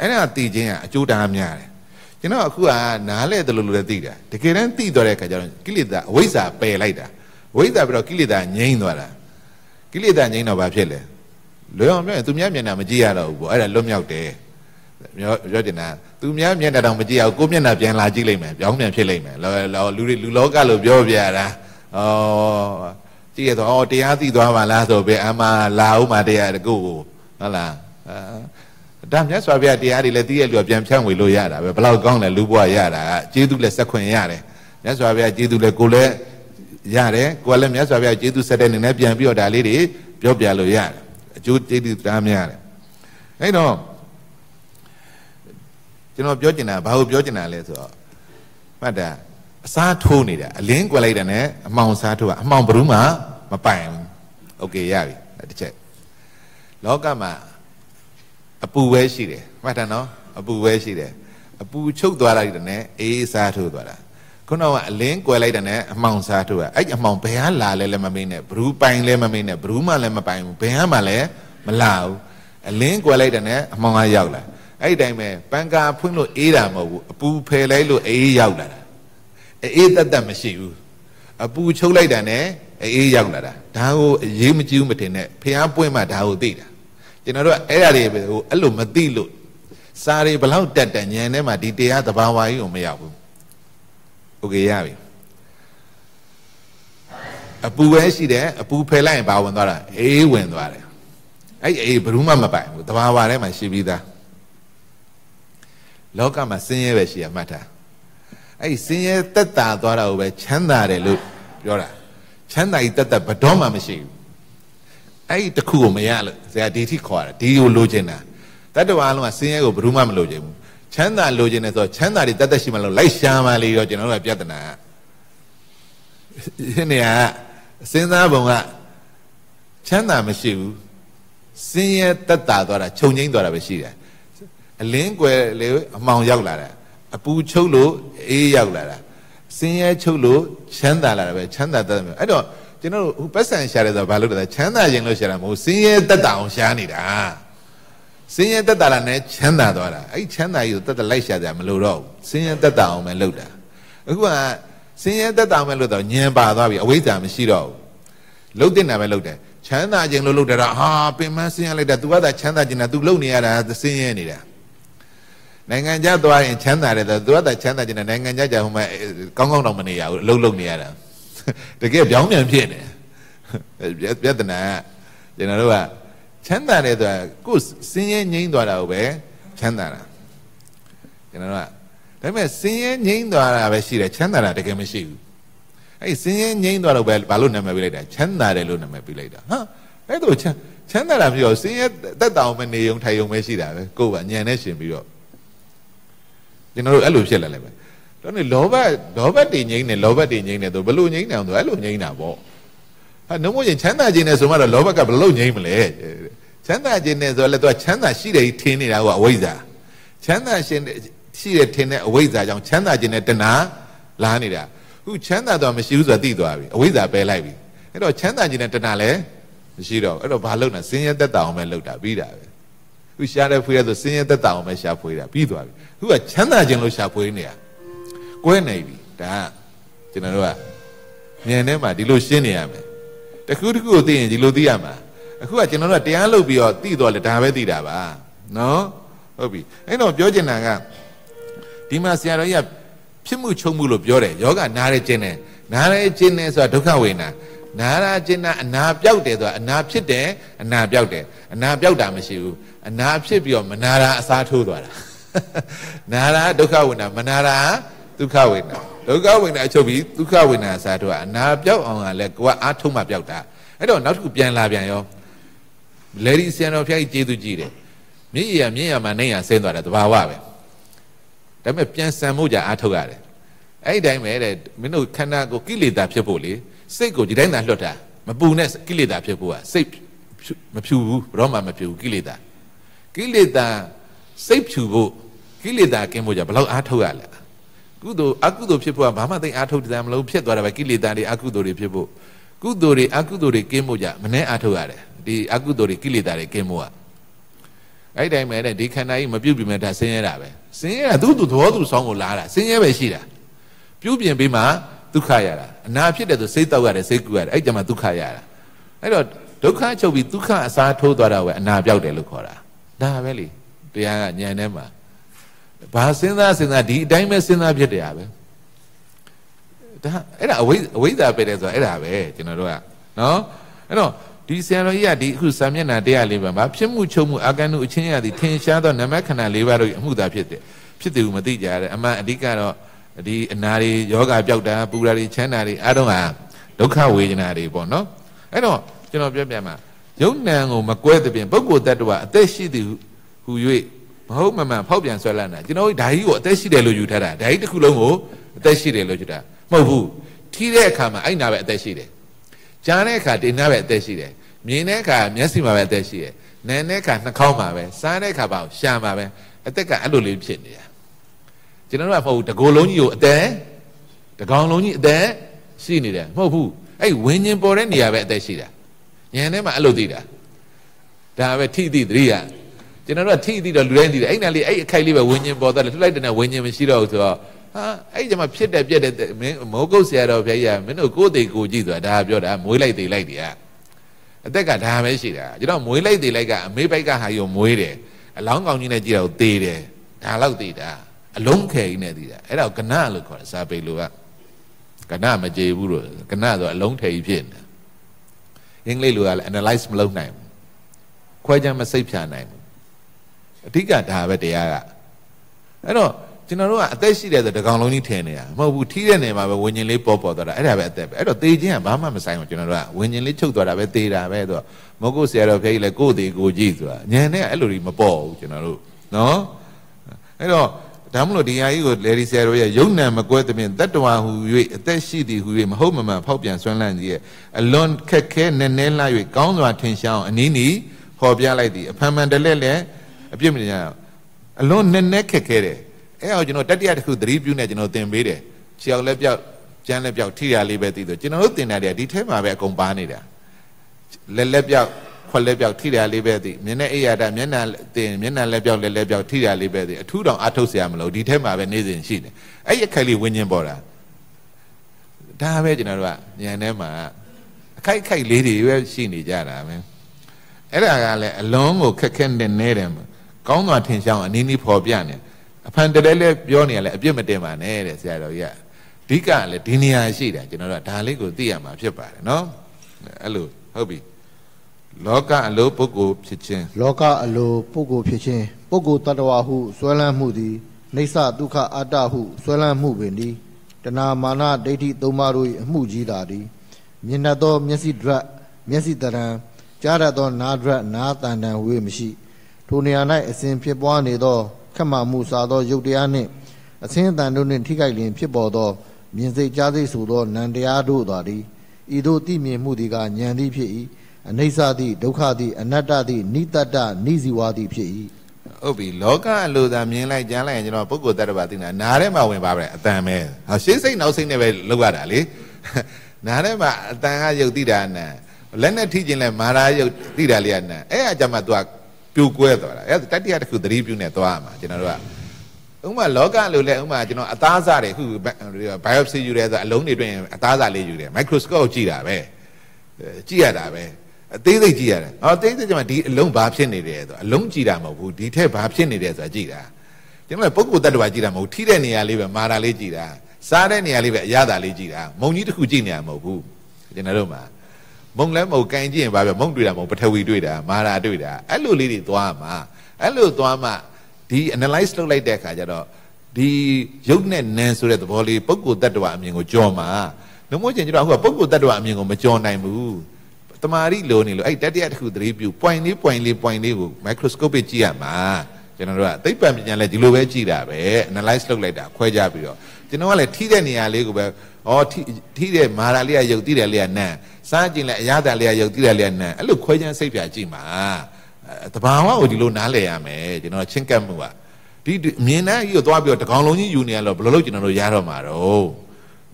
အဲ့ဒါသိခြင်းကအကျိုးတရားများတယ်ကျွန်တော်အခုကနားလဲတယ်လို့လည်းသိတာတကယ်တမ်းသိသွားတဲ့အခါကျတော့ကိလေသာအဝိဇ္ဇာပယ်လိုက်တာဝိဇ္ဇာပြီးတော့ကိလေသာငြိမ့်သွားတာကိလေသာငြိမ့်တော့ဘာဖြစ်လဲလွယ်အောင်ပြောရင်သူများမျက်နှာမကြည့်ရတော့ဘူးပေါ့အဲ့ဒါလွတ်မြောက်တယ် ပြောပြောတင်တာသူများမျက်နှာတောင်မကြည့်အောင်ကိုမျက်နှာပြန်လာကြည့်လိုက်မယ်ပြောင်းပြန်ဖြစ်လိုက်မယ်လောလူတွေလူလောကလို့ပြောပြရတာဩကြည့်ရတော့ဩတရားသိသွားပါလားဆိုပဲအမှလာဦးမှာတရားတကူကိုဟုတ်လားဒါမြတ်စွာဘုရားတရားတွေလည်းသိရလို့ပြန်ဖြန့်ဝေလို့ရတာပဲဘလောက်ကောင်းလဲလူဘဝရတာကျေးဇူးလည်းစက်ခွင့်ရတယ်မြတ်စွာဘုရားကျေးဇူးလည်းကိုလည်းရတယ်ကိုယ်လည်းမြတ်စွာဘုရားကျေးဇူးဆက်တဲ့နေနဲ့ပြန်ပြီးတော့ဒါလေးတွေပြောပြလို့ရတယ်အကျိုးကျေးဇူးတရားများတယ်အဲ့တော့ ကျွန်တော်ပြောချင်တာဘာလို့ပြောချင်တာလဲဆိုတော့မှတ်တာအစားထိုးနေတာအလင်းကွယ်လိုက်တယ်နဲ့အမောင်စားထိုးတာအမောင်ဘယ်သူမှမပိုင်ဘူးโอเคရပြီတစ်ချက်လောကမှာအပူပဲရှိတယ်မှတ်တယ်နော်အပူပဲရှိတယ်အပူချုပ်သွားလိုက်တယ်နဲ့အေးစားထိုးသွားတာခုနကအလင်းကွယ်လိုက်တယ်နဲ့အမောင်စားထိုးတာအဲ့အမောင်ဘယ်ဟာလာလဲလည်းမမေးနဲ့ဘရူးပိုင်လည်းမမေးနဲ့ဘရူးမှလည်းမပိုင်ဘူးဘယ်ဟာမှလည်းမလာဘူးအလင်းကွယ်လိုက်တယ်နဲ့အမောင်ကရောက်လာ အဲ့ဒီတိုင်းပဲပန်ကာဖွင့်လို့အေးတာမဟုတ်ဘူးအပူဖယ်လိုက်လို့အေးရောက်လာတာအေးတက်တက်မရှိဘူးအပူချုပ်လိုက်တာနဲ့အေးရောက်လာတာဒါကိုအရေးမကြီးဘူးမတင်နဲ့ဖះပွင့်မှဒါကိုသိတာကျွန်တော်တို့အဲ့ဒါတွေဟိုအဲ့လိုမသိလို့စာတွေဘလောက်တက်တက်ညံထဲမှာဒီတရားသဘာဝကြီးကိုမရောက်ဘူးโอเคရပြီအပူပဲရှိတယ်အပူဖယ်လိုက်ရင်ဘာဝင်သွားတာအေးဝင်သွားတယ်အဲ့အေးဘယ်သူမှမပိုင်ဘူးသဘာဝထဲမှာရှိပြီးသား လောကမှာဆင်းရဲပဲရှိရမှတ်တာအဲ့ဆင်းရဲတက်တာသွားတာကိုပဲချမ်းသာတယ်လို့ပြောတာချမ်းသာကြီးတက်တက်ဘတော်မှမရှိဘူးအဲ့ဒီတခုကိုမရလို့ဇာဒီထိခေါ်တာဒီကိုလိုချင်တာတတ္တဝါလုံးကဆင်းရဲကိုဘယ်သူမှမလိုချင်ဘူးချမ်းသာလိုချင်တယ်ဆိုတော့ချမ်းသာတွေတက်တက်ရှိမှလို့လိုက်ရှာမှလေတော့ကျွန်တော်တို့ကပြဿနာဒီနေရာစဉ်းစားပုံကချမ်းသာမရှိဘူးဆင်းရဲတက်တာသွားတာခြုံငိမ့်သွားတာပဲရှိတယ် အလင်းကွယ်လေအမှောင်ရောက်လာတာအပူချုပ်လို့အေးရောက်လာတာဆင်းရဲချုပ်လို့ချမ်းသာလာတာပဲချမ်းသာတတ်တယ်အဲ့တော့ကျွန်တော်တို့ဟိုပတ်စံရှာတယ်ဆိုတော့ဘာလို့လဲချမ်းသာခြင်းလို့ရှာတာမဟုတ်ဆင်းရဲတက်တာအောင်ရှာနေတာဆင်းရဲတက်တာလားနဲ့ချမ်းသာသွားတာအဲ့ချမ်းသာကြီးကိုတက်တက်လိုက်ရှာကြမလို့တော့ဆင်းရဲတက်တာအောင်ပဲလုပ်တာအခုကဆင်းရဲတက်တာအောင်ပဲလုပ်တော့ညံပါသွားပြီအဝိဇ္ဇာမရှိတော့ဘူးလှုပ်တင်တာပဲလှုပ်တယ်ချမ်းသာခြင်းလို့လှုပ်တယ်တော့ဟာပင်မဆင်းရဲလိုက်တာ तू ကသာချမ်းသာခြင်းတာ तू လှုပ်နေရတာဆင်းရဲနေတာ နိုင်ငံခြားသွားရင်ချမ်းသာတယ်ဆိုသူကသာချမ်းသာခြင်းနဲ့နိုင်ငံခြားကြဟိုမှာကောင်းကောင်းတော့မနေရဘူးအလုံးလုံးနေရတာတကယ်ပြောင်းပြန်ဖြစ်နေပြဿနာကျွန်တော်တို့ကချမ်းသာတယ်ဆိုတာကိုယ်စင်းရဲငြိမ်းသွားတာကိုပဲချမ်းသာတာကျွန်တော်တို့ကဒါပေမဲ့စင်းရဲငြိမ်းသွားတာပဲရှိတယ်ချမ်းသာတာတကယ်မရှိဘူးအဲ့စင်းရဲငြိမ်းသွားတော့ပဲဘာလို့နာမည်ပေးလိုက်တာချမ်းသာတယ်လို့နာမည်ပေးလိုက်တာဟာအဲ့တော့ချမ်းချမ်းသာတာပြီးတော့စင်းရဲတက်တောင်မနေုံထိုင်ုံပဲရှိတာပဲကိုယ်ကညံနဲ့ရှင်ပြီးတော့ ကျွန်တော်တို့အဲ့လိုဖြစ်လာလိုက်ပဲတော့နေလောဘလောဘတည်ငိမ့်နေလောဘတည်ငိမ့်နေဆိုဘယ်လိုငိမ့်နေအောင်ဆိုအဲ့လိုငိမ့်တာပေါ့ဟာနှုံးမရင်ချမ်းသာခြင်းနဲ့ဆိုမှတော့လောဘကဘယ်လိုငိမ့်မလဲချမ်းသာခြင်းနဲ့ဆိုလည်းသူကချမ်းသာရှိတယ်ထင်နေတာကအဝိဇ္ဇာချမ်းသာရှင်ရှိတယ်ထင်တဲ့အဝိဇ္ဇာကြောင့်ချမ်းသာခြင်းနဲ့တဏှာလာနေတာခုချမ်းသာတော့မရှိဘူးဆိုတာသိသွားပြီအဝိဇ္ဇာပယ်လိုက်ပြီအဲ့တော့ချမ်းသာခြင်းနဲ့တဏှာလည်းမရှိတော့အဲ့တော့ဘာလုပ်နေစင်းရဲသက်တာအောင်ပဲလုပ်တာပြီးတာပဲ ခုရှားတဲ့ဖွေးရဆိုစင်းရဲသက်တာအောင်ပဲရှားဖွေးတာပြီးသွားပြီခုကချမ်းသာခြင်းလို့ရှာဖွေနေတာကွဲနေပြီဒါကျွန်တော်တို့ကဉာဏ်ထဲမှာဒီလိုရှင်းနေရမယ်တတခုတခုကိုသိရင်ဒီလိုသိရမှာအခုကကျွန်တော်တို့ကတရားလုပ်ပြီးတော့သိတော့လေဒါပဲသိတာပါနော်ဟုတ်ပြီအဲ့တော့ပြောချင်တာကဒီမှာဆရာတော်ကြီးကဖြစ်မှုချုံမှုလို့ပြောတယ်ယောဂနားရဲခြင်းနဲ့နားရဲခြင်းနဲ့ဆိုတာဒုက္ခဝေဒနာနာရာခြင်းနာအနာပြောက်တယ်ဆိုတာအနာဖြစ်တယ်အနာပြောက်တယ်အနာပြောက်တာမရှိဘူး အနာဖြစ်ပြီးတော့မနာရာအစားထိုးသွားတာနာရာဒုက္ခဝေဒနာမနာရာဒုက္ခဝေဒနာဒုက္ခဝေဒနာအချုပ်ပြီးဒုက္ခဝေဒနာအစားထိုးတာအနာပြောက်အောင်ကလည်းကိုကအားထုတ်မှပြောက်တာအဲ့တော့နောက်တစ်ခုပြန်လာပြန်ရောလေဒီဆီယန်တော်ဖျားကြီးကျေးဇူးကြီးတယ်မြင့်ရမြင့်ရမှာနိုင်ရဆင်းသွားတယ်တဘာဝပဲဒါပေမဲ့ပြန်ဆံမှုကြအားထုတ်ရတယ်အဲ့ဒီတိုင်းပဲတဲ့မင်းတို့ခန္ဓာကိုကိလေသာဖြစ်ဖို့လေစိတ်ကိုဒီတိုင်းသာလွတ်တာမပူနဲ့ကိလေသာဖြစ်ဖို့ကစိတ်မဖြူဘူးဘရောမှမဖြူဘူးကိလေသာ ကိလေသာစိတ်ဖြူဖို့ကိလေသာကင်းဖို့ကြဘယ်လောက်အားထုတ်ရလဲကုသိုလ်အကုသိုလ်ဖြစ်ဖို့ကဘာမှသိအားထုတ်တယ်မလို့ဖြစ်သွားတာပဲကိလေသာတွေအကုသိုလ်တွေဖြစ်ဖို့ကုသိုလ်တွေအကုသိုလ်တွေကင်းဖို့ကြမနှဲအားထုတ်ရတယ်ဒီအကုသိုလ်တွေကိလေသာတွေကင်းဖို့ကအဲ့တိုင်းပဲတဲ့ဒီခန္ဓာကြီးမပြုတ်ပြမယ်ဒါဆင်းရဲတာပဲဆင်းရဲတာသူ့သူသဘောသူဆောင်းကိုလာတာဆင်းရဲပဲရှိတာပြုတ်ပြင်ပြီးမှဒုက္ခရတာအနာဖြစ်တယ်ဆိုစိတ်တောက်ရတယ်စိတ်ကူရတယ်အဲ့ကြမှာဒုက္ခရတာအဲ့တော့ဒုက္ခချုပ်ပြီးဒုက္ခအစားထိုးသွားတာပဲအနာပြောက်တယ်လို့ခေါ်တာ ဒါပဲလေတရားကညံထဲမှာဘာစဉ်းစားစဉ်းစားဒီအတိုင်းပဲစဉ်းစားဖြစ်တယ်ပဲဒါအဲ့ဒါအဝိအဝိဇ္ဇာပဲတယ်ဆိုတာအဲ့ဒါပဲကျွန်တော်တို့ကနော်အဲ့တော့ဒီဆရာတော်ကြီးကဒီအခုစာမျက်နှာတရားလေးပါမှာဖြစ်မှုချုပ်မှုအာကနုအချင်းရသည်ထင်ရှားသောနမခန္ဓာ၄ပါးတို့အမှုသာဖြစ်တယ်ဖြစ်တယ်ဘူးမသိကြရတယ်အမှန်အဓိကတော့ဒီအနာတွေယောဂပြောက်တာပူတာတွေချမ်းတာတွေအားလုံးဟာဒုက္ခဝေဒနာတွေပေါ့နော်အဲ့တော့ကျွန်တော်ပြောပြမှာ ယုံနံကိုမကွဲတဲ့ပြင်ပုဂ္ဂိုလ်တ attva အသက်ရှိသည်ဟူ၍မဟုတ်မမှန်ဖောက်ပြန်ဆွဲလန်းတာကျွန်တော်ဓာကြီးကိုအသက်ရှိတယ်လို့ယူထားတာဓာကြီးတစ်ခုလုံးကိုအသက်ရှိတယ်လို့ယူတာမဟုတ်ဘူးထီးတဲ့အခါမှာအဲ့နာပဲအသက်ရှိတယ်ကြားတဲ့အခါတင်နာပဲအသက်ရှိတယ်မြင်တဲ့အခါမျက်စိမှာပဲအသက်ရှိတယ်နားတဲ့အခါနှာခေါင်းမှာပဲစားတဲ့အခါပါရှာမှာပဲအသက်ကအဲ့လိုလေးဖြစ်နေတာကျွန်တော်တို့ကမဟုတ်ဘူးတကိုယ်လုံးကြီးကိုအသက်တကောင်လုံးကြီးအသက်ရှိနေတယ်မဟုတ်ဘူးအဲ့ဝင်းကျင်ပေါ်တဲ့နေရာပဲအသက်ရှိတာ ဉာဏ်ထဲမှာအဲ့လိုသိတာဒါပဲထိသိသတိရကျွန်တော်တို့ကထိသိတော့လူတိုင်းသိတယ်အဲ့နာလေးအဲ့အခိုက်လေးပဲဝင်းကျင်ပေါ်သွားတယ်လှလိုက်တဲ့နဲ့ဝင်းကျင်မရှိတော့ဘူးဆိုတော့ဟာအဲ့ကြမှာဖြစ်တယ်ပြက်တယ်မင်းမိုးကုတ်ဆရာတော်ဘုရားကြီးကမင်းတို့ကိုယ်သေးကိုကြည့်ဆိုတာဒါပြောတာမွေးလိုက်သေးလိုက်တယ်အသက်ကဒါပဲရှိတာကျွန်တော်မွေးလိုက်သေးလိုက်ကအမေးပိုက်ကဟာယုံမွေးတယ်အလောင်းကောင်ကြီးနဲ့ကြည့်တော့သေတယ်ဒါလောက်သေတာအလုံးခဲကြီးနဲ့သိတာအဲ့ဒါကဏလို့ခေါ်တယ်စာပေလိုကကဏမကြေဘူးလို့ကဏဆိုအလုံးထဲကြီးဖြစ်နေ အင်္ဂလိပ်လိုကလည်း analyze မလုပ်နိုင်ဘူးခွဲခြားမစိတ်ဖြာနိုင်ဘူးအဓိကဒါပဲတရားကအဲ့တော့ကျွန်တော်တို့ကအသက်ရှိတယ်ဆိုတကောင်လုံးကြီးထင်နေတာမဟုတ်ဘူးထီးတဲ့နေမှာပဲဝิญဉ်လေးပေါ်ပေါ်သွားတာအဲ့ဒါပဲအသက်ပဲအဲ့တော့သေခြင်းကဘာမှမဆိုင်ဘူးကျွန်တော်တို့ကဝิญဉ်လေးချုပ်သွားတာပဲသေတာပဲဆိုတော့မဟုတ်ကိုဆရာတော်ဖေးကြီးလည်းကိုယ်သေးကိုကြည့်ဆိုတာညံနဲ့အဲ့လိုကြီးမပေါ်ဘူးကျွန်တော်တို့နော်အဲ့တော့ ဒါမှမဟုတ်ဒီဟာကြီးကိုလေဒီဆရာတို့ရဲ့ယုံနံမကွဲသဖြင့်တတ္တဝါဟူ၍အသက်ရှိသည်ဟူ၍မဟုတ်မမှန်ဖောက်ပြန်ဆွမ်းလန်းကြီးရဲ့အလွန်ခက်ခဲနည်းနည်းလာ၍ကောင်းစွာထင်ရှားအောင်အနည်းနီးဖော်ပြလိုက်သည်အဖန်မှန်တလက်လက်အပြစ်မတင်ကြအောင်အလွန်နည်းနည်းခက်ခဲတယ်အဲ့အောင်ကျွန်တော်တတိယတစ်ခုသတိပြုနေကျွန်တော်သင်ပေးတယ်ခြေအောင်လက်ပြောက်ကျန်းလက်ပြောက်ထိရလေးပဲသိတော့ကျွန်တော်တို့သင်တာတွေဒီထဲမှာပဲအကုန်ပါနေတာလက်လက်ပြောက် ခွက်လက်ပြောက်ထိရလေးပဲသိမျက်နှာအိယာတာမျက်နှာတင်မျက်နှာလက်ပြောက်လက်လက်ပြောက်ထိရလေးပဲသိအထူးတောင်အထုတ်เสียမလို့ဒီထဲမှာပဲနေစဉ်ရှိတယ်အဲ့ဒီအခက်လေးဝင်းချင်းပေါ်တာဒါပဲကျွန်တော်တို့ကဉာဏ်ထဲမှာအခိုက်ခိုက်လေးတွေပဲရှိနေကြတာပဲအဲ့ဒါကလည်းအလုံးကိုခက်ခဲနေနေတယ်ကောင်းစွာထင်ရှားအောင်အနည်းနည်းဖော်ပြနေအဖန်တလဲလဲပြောနေရလဲအပြစ်မတင်ပါနဲ့တဲ့ဆရာတော်ကြီးကအဓိကလည်းဒီနေရာရှိတာကျွန်တော်တို့ကဒါလေးကိုသိရမှာဖြစ်ပါတယ်နော်အဲ့လိုဟုတ်ပြီ လောကအလိုပုဂ္ဂိုလ်ဖြစ်ခြင်းလောကအလိုပုဂ္ဂိုလ်ဖြစ်ခြင်းပုဂ္ဂိုလ်တ attva ဟုဆွဲလန်းမှုသည်နေဆဒုက္ခအတ္တဟုဆွဲလန်းမှုပင်သည်တဏမာနဒိဋ္ဌိသုံးပါးတို့၏အမှုကြီးသာသည်မြင်တတ်သောမျက်စိဒရတ်မျက်စိတရံကြားတတ်သောနာဒရတ်နာတန်တန်ဝေးမရှိ ထိုနေရာ၌အစဉ်ဖြစ်ပွားနေသောခက်မှမှုစားသောယုတ်တရားနှင့်အစင်းအတန်တို့နှင့်ထိခိုက်လျင်ဖြစ်ပေါ်သောမြင်စိတ်ကြားစိတ်ဆိုသောနံတရားတို့သာသည်ဤသို့သိမြင်မှုသည်ကဉာဏ်သည်ဖြစ်၏ အနိစ္စသည်ဒုက္ခသည်အနတ္တသည်နိတ္တတနိဇီဝသည်ဖြစ်၏ဟုတ်ပြီလောကအလိုသာမြင်လိုက်ကြားလိုက်ရင်ကျွန်တော်ပုဂ္ဂိုလ်တ attva သိနေတာနားထဲမှာဝင်ပါပဲအတန်ပဲဟာရှေးစိတ်နောက်စိတ်နဲ့ပဲလောက်ရတာလေနားထဲမှာအတန်ကယုတ်တိတာနာလက်နဲ့ထိခြင်းလဲမာရာယုတ်တိတာလေးကနာအဲ့အကြမှာ तू ကပြိုကွဲသွားတာအဲ့တတိယတစ်ခုသတိပြုနေသွားမှာကျွန်တော်တို့ကဥမာလောကလိုလဲဥမာကျွန်တော်အသားစားတွေအခု biopsy ယူရဲဆိုအလုံးတွေတွင်အသားစားလေးယူတယ် microscope ကြည့်တာပဲကြည့်ရတာပဲ အသေးစိတ်ကြည့်ရတယ်ဟောအသေးစိတ်ကျမှဒီအလုံးဘာဖြစ်နေတယ်ဆိုအလုံးကြည့်တာမဟုတ်ဘူးဒီထက်ဘာဖြစ်နေတယ်ဆိုတာကြည့်တာကျွန်တော်ပုဂ္ဂိုလ်တ attva ကြည့်တာမဟုတ်ထိတဲ့နေရာလေးပဲမာတာလေးကြည့်တာစားတဲ့နေရာလေးပဲအရသာလေးကြည့်တာမုံကြီးတစ်ခုကြည့်နေရမဟုတ်ဘူးကျွန်တော်တို့မှာမုံလည်းမဟုတ်ကန်ကြည့်ရင်ဘာပဲမုံတွေ့တာမဟုတ်ပထဝီတွေ့တာမာတာတွေ့တာအဲ့လိုလေးတွေသွားမှာအဲ့လိုသွားမှဒီ analyze လုပ်လိုက်တဲ့အခါကျတော့ဒီရုပ်နဲ့နာမ်ဆိုတဲ့သဘောလေးပုဂ္ဂိုလ်တ attva အမြင်ကိုကြော်မှာနှမို့ချင်းကျွန်တော်အခုကပုဂ္ဂိုလ်တ attva အမြင်ကိုမကြော်နိုင်ဘူး တမာရီလိုနေလို့အဲ့တတိယတစ်ခုသတိပြု point လေး point လေး point လေးကို microscopic ကြည့်ရမှာကျွန်တော်တို့ကသိပ္ပံပညာလည်းဒီလိုပဲကြည့်တာပဲ analyze လုပ်လိုက်တာခွဲခြားပြီးတော့ကျွန်တော်ကလည်းထိတဲ့နေရာလေးကိုပဲဩထိထိတဲ့မာရာလေးကယုတ်တိတယ်လေးကနန်းစားကြည့်လဲအရသာလေးကယုတ်တိတယ်လေးကနန်းအဲ့လိုခွဲခြားစိတ်ပြကြည့်မှာတဘာဝကိုဒီလိုနားလည်ရမယ်ကျွန်တော်ချင်းကပ်မှုကဒီမြင်တဲ့ကြီးကိုသွားပြီးတော့တကောင်လုံးကြီးယူနေရလို့ဘယ်လိုလုပ်ကျွန်တော်တို့ရတော့မှာတော့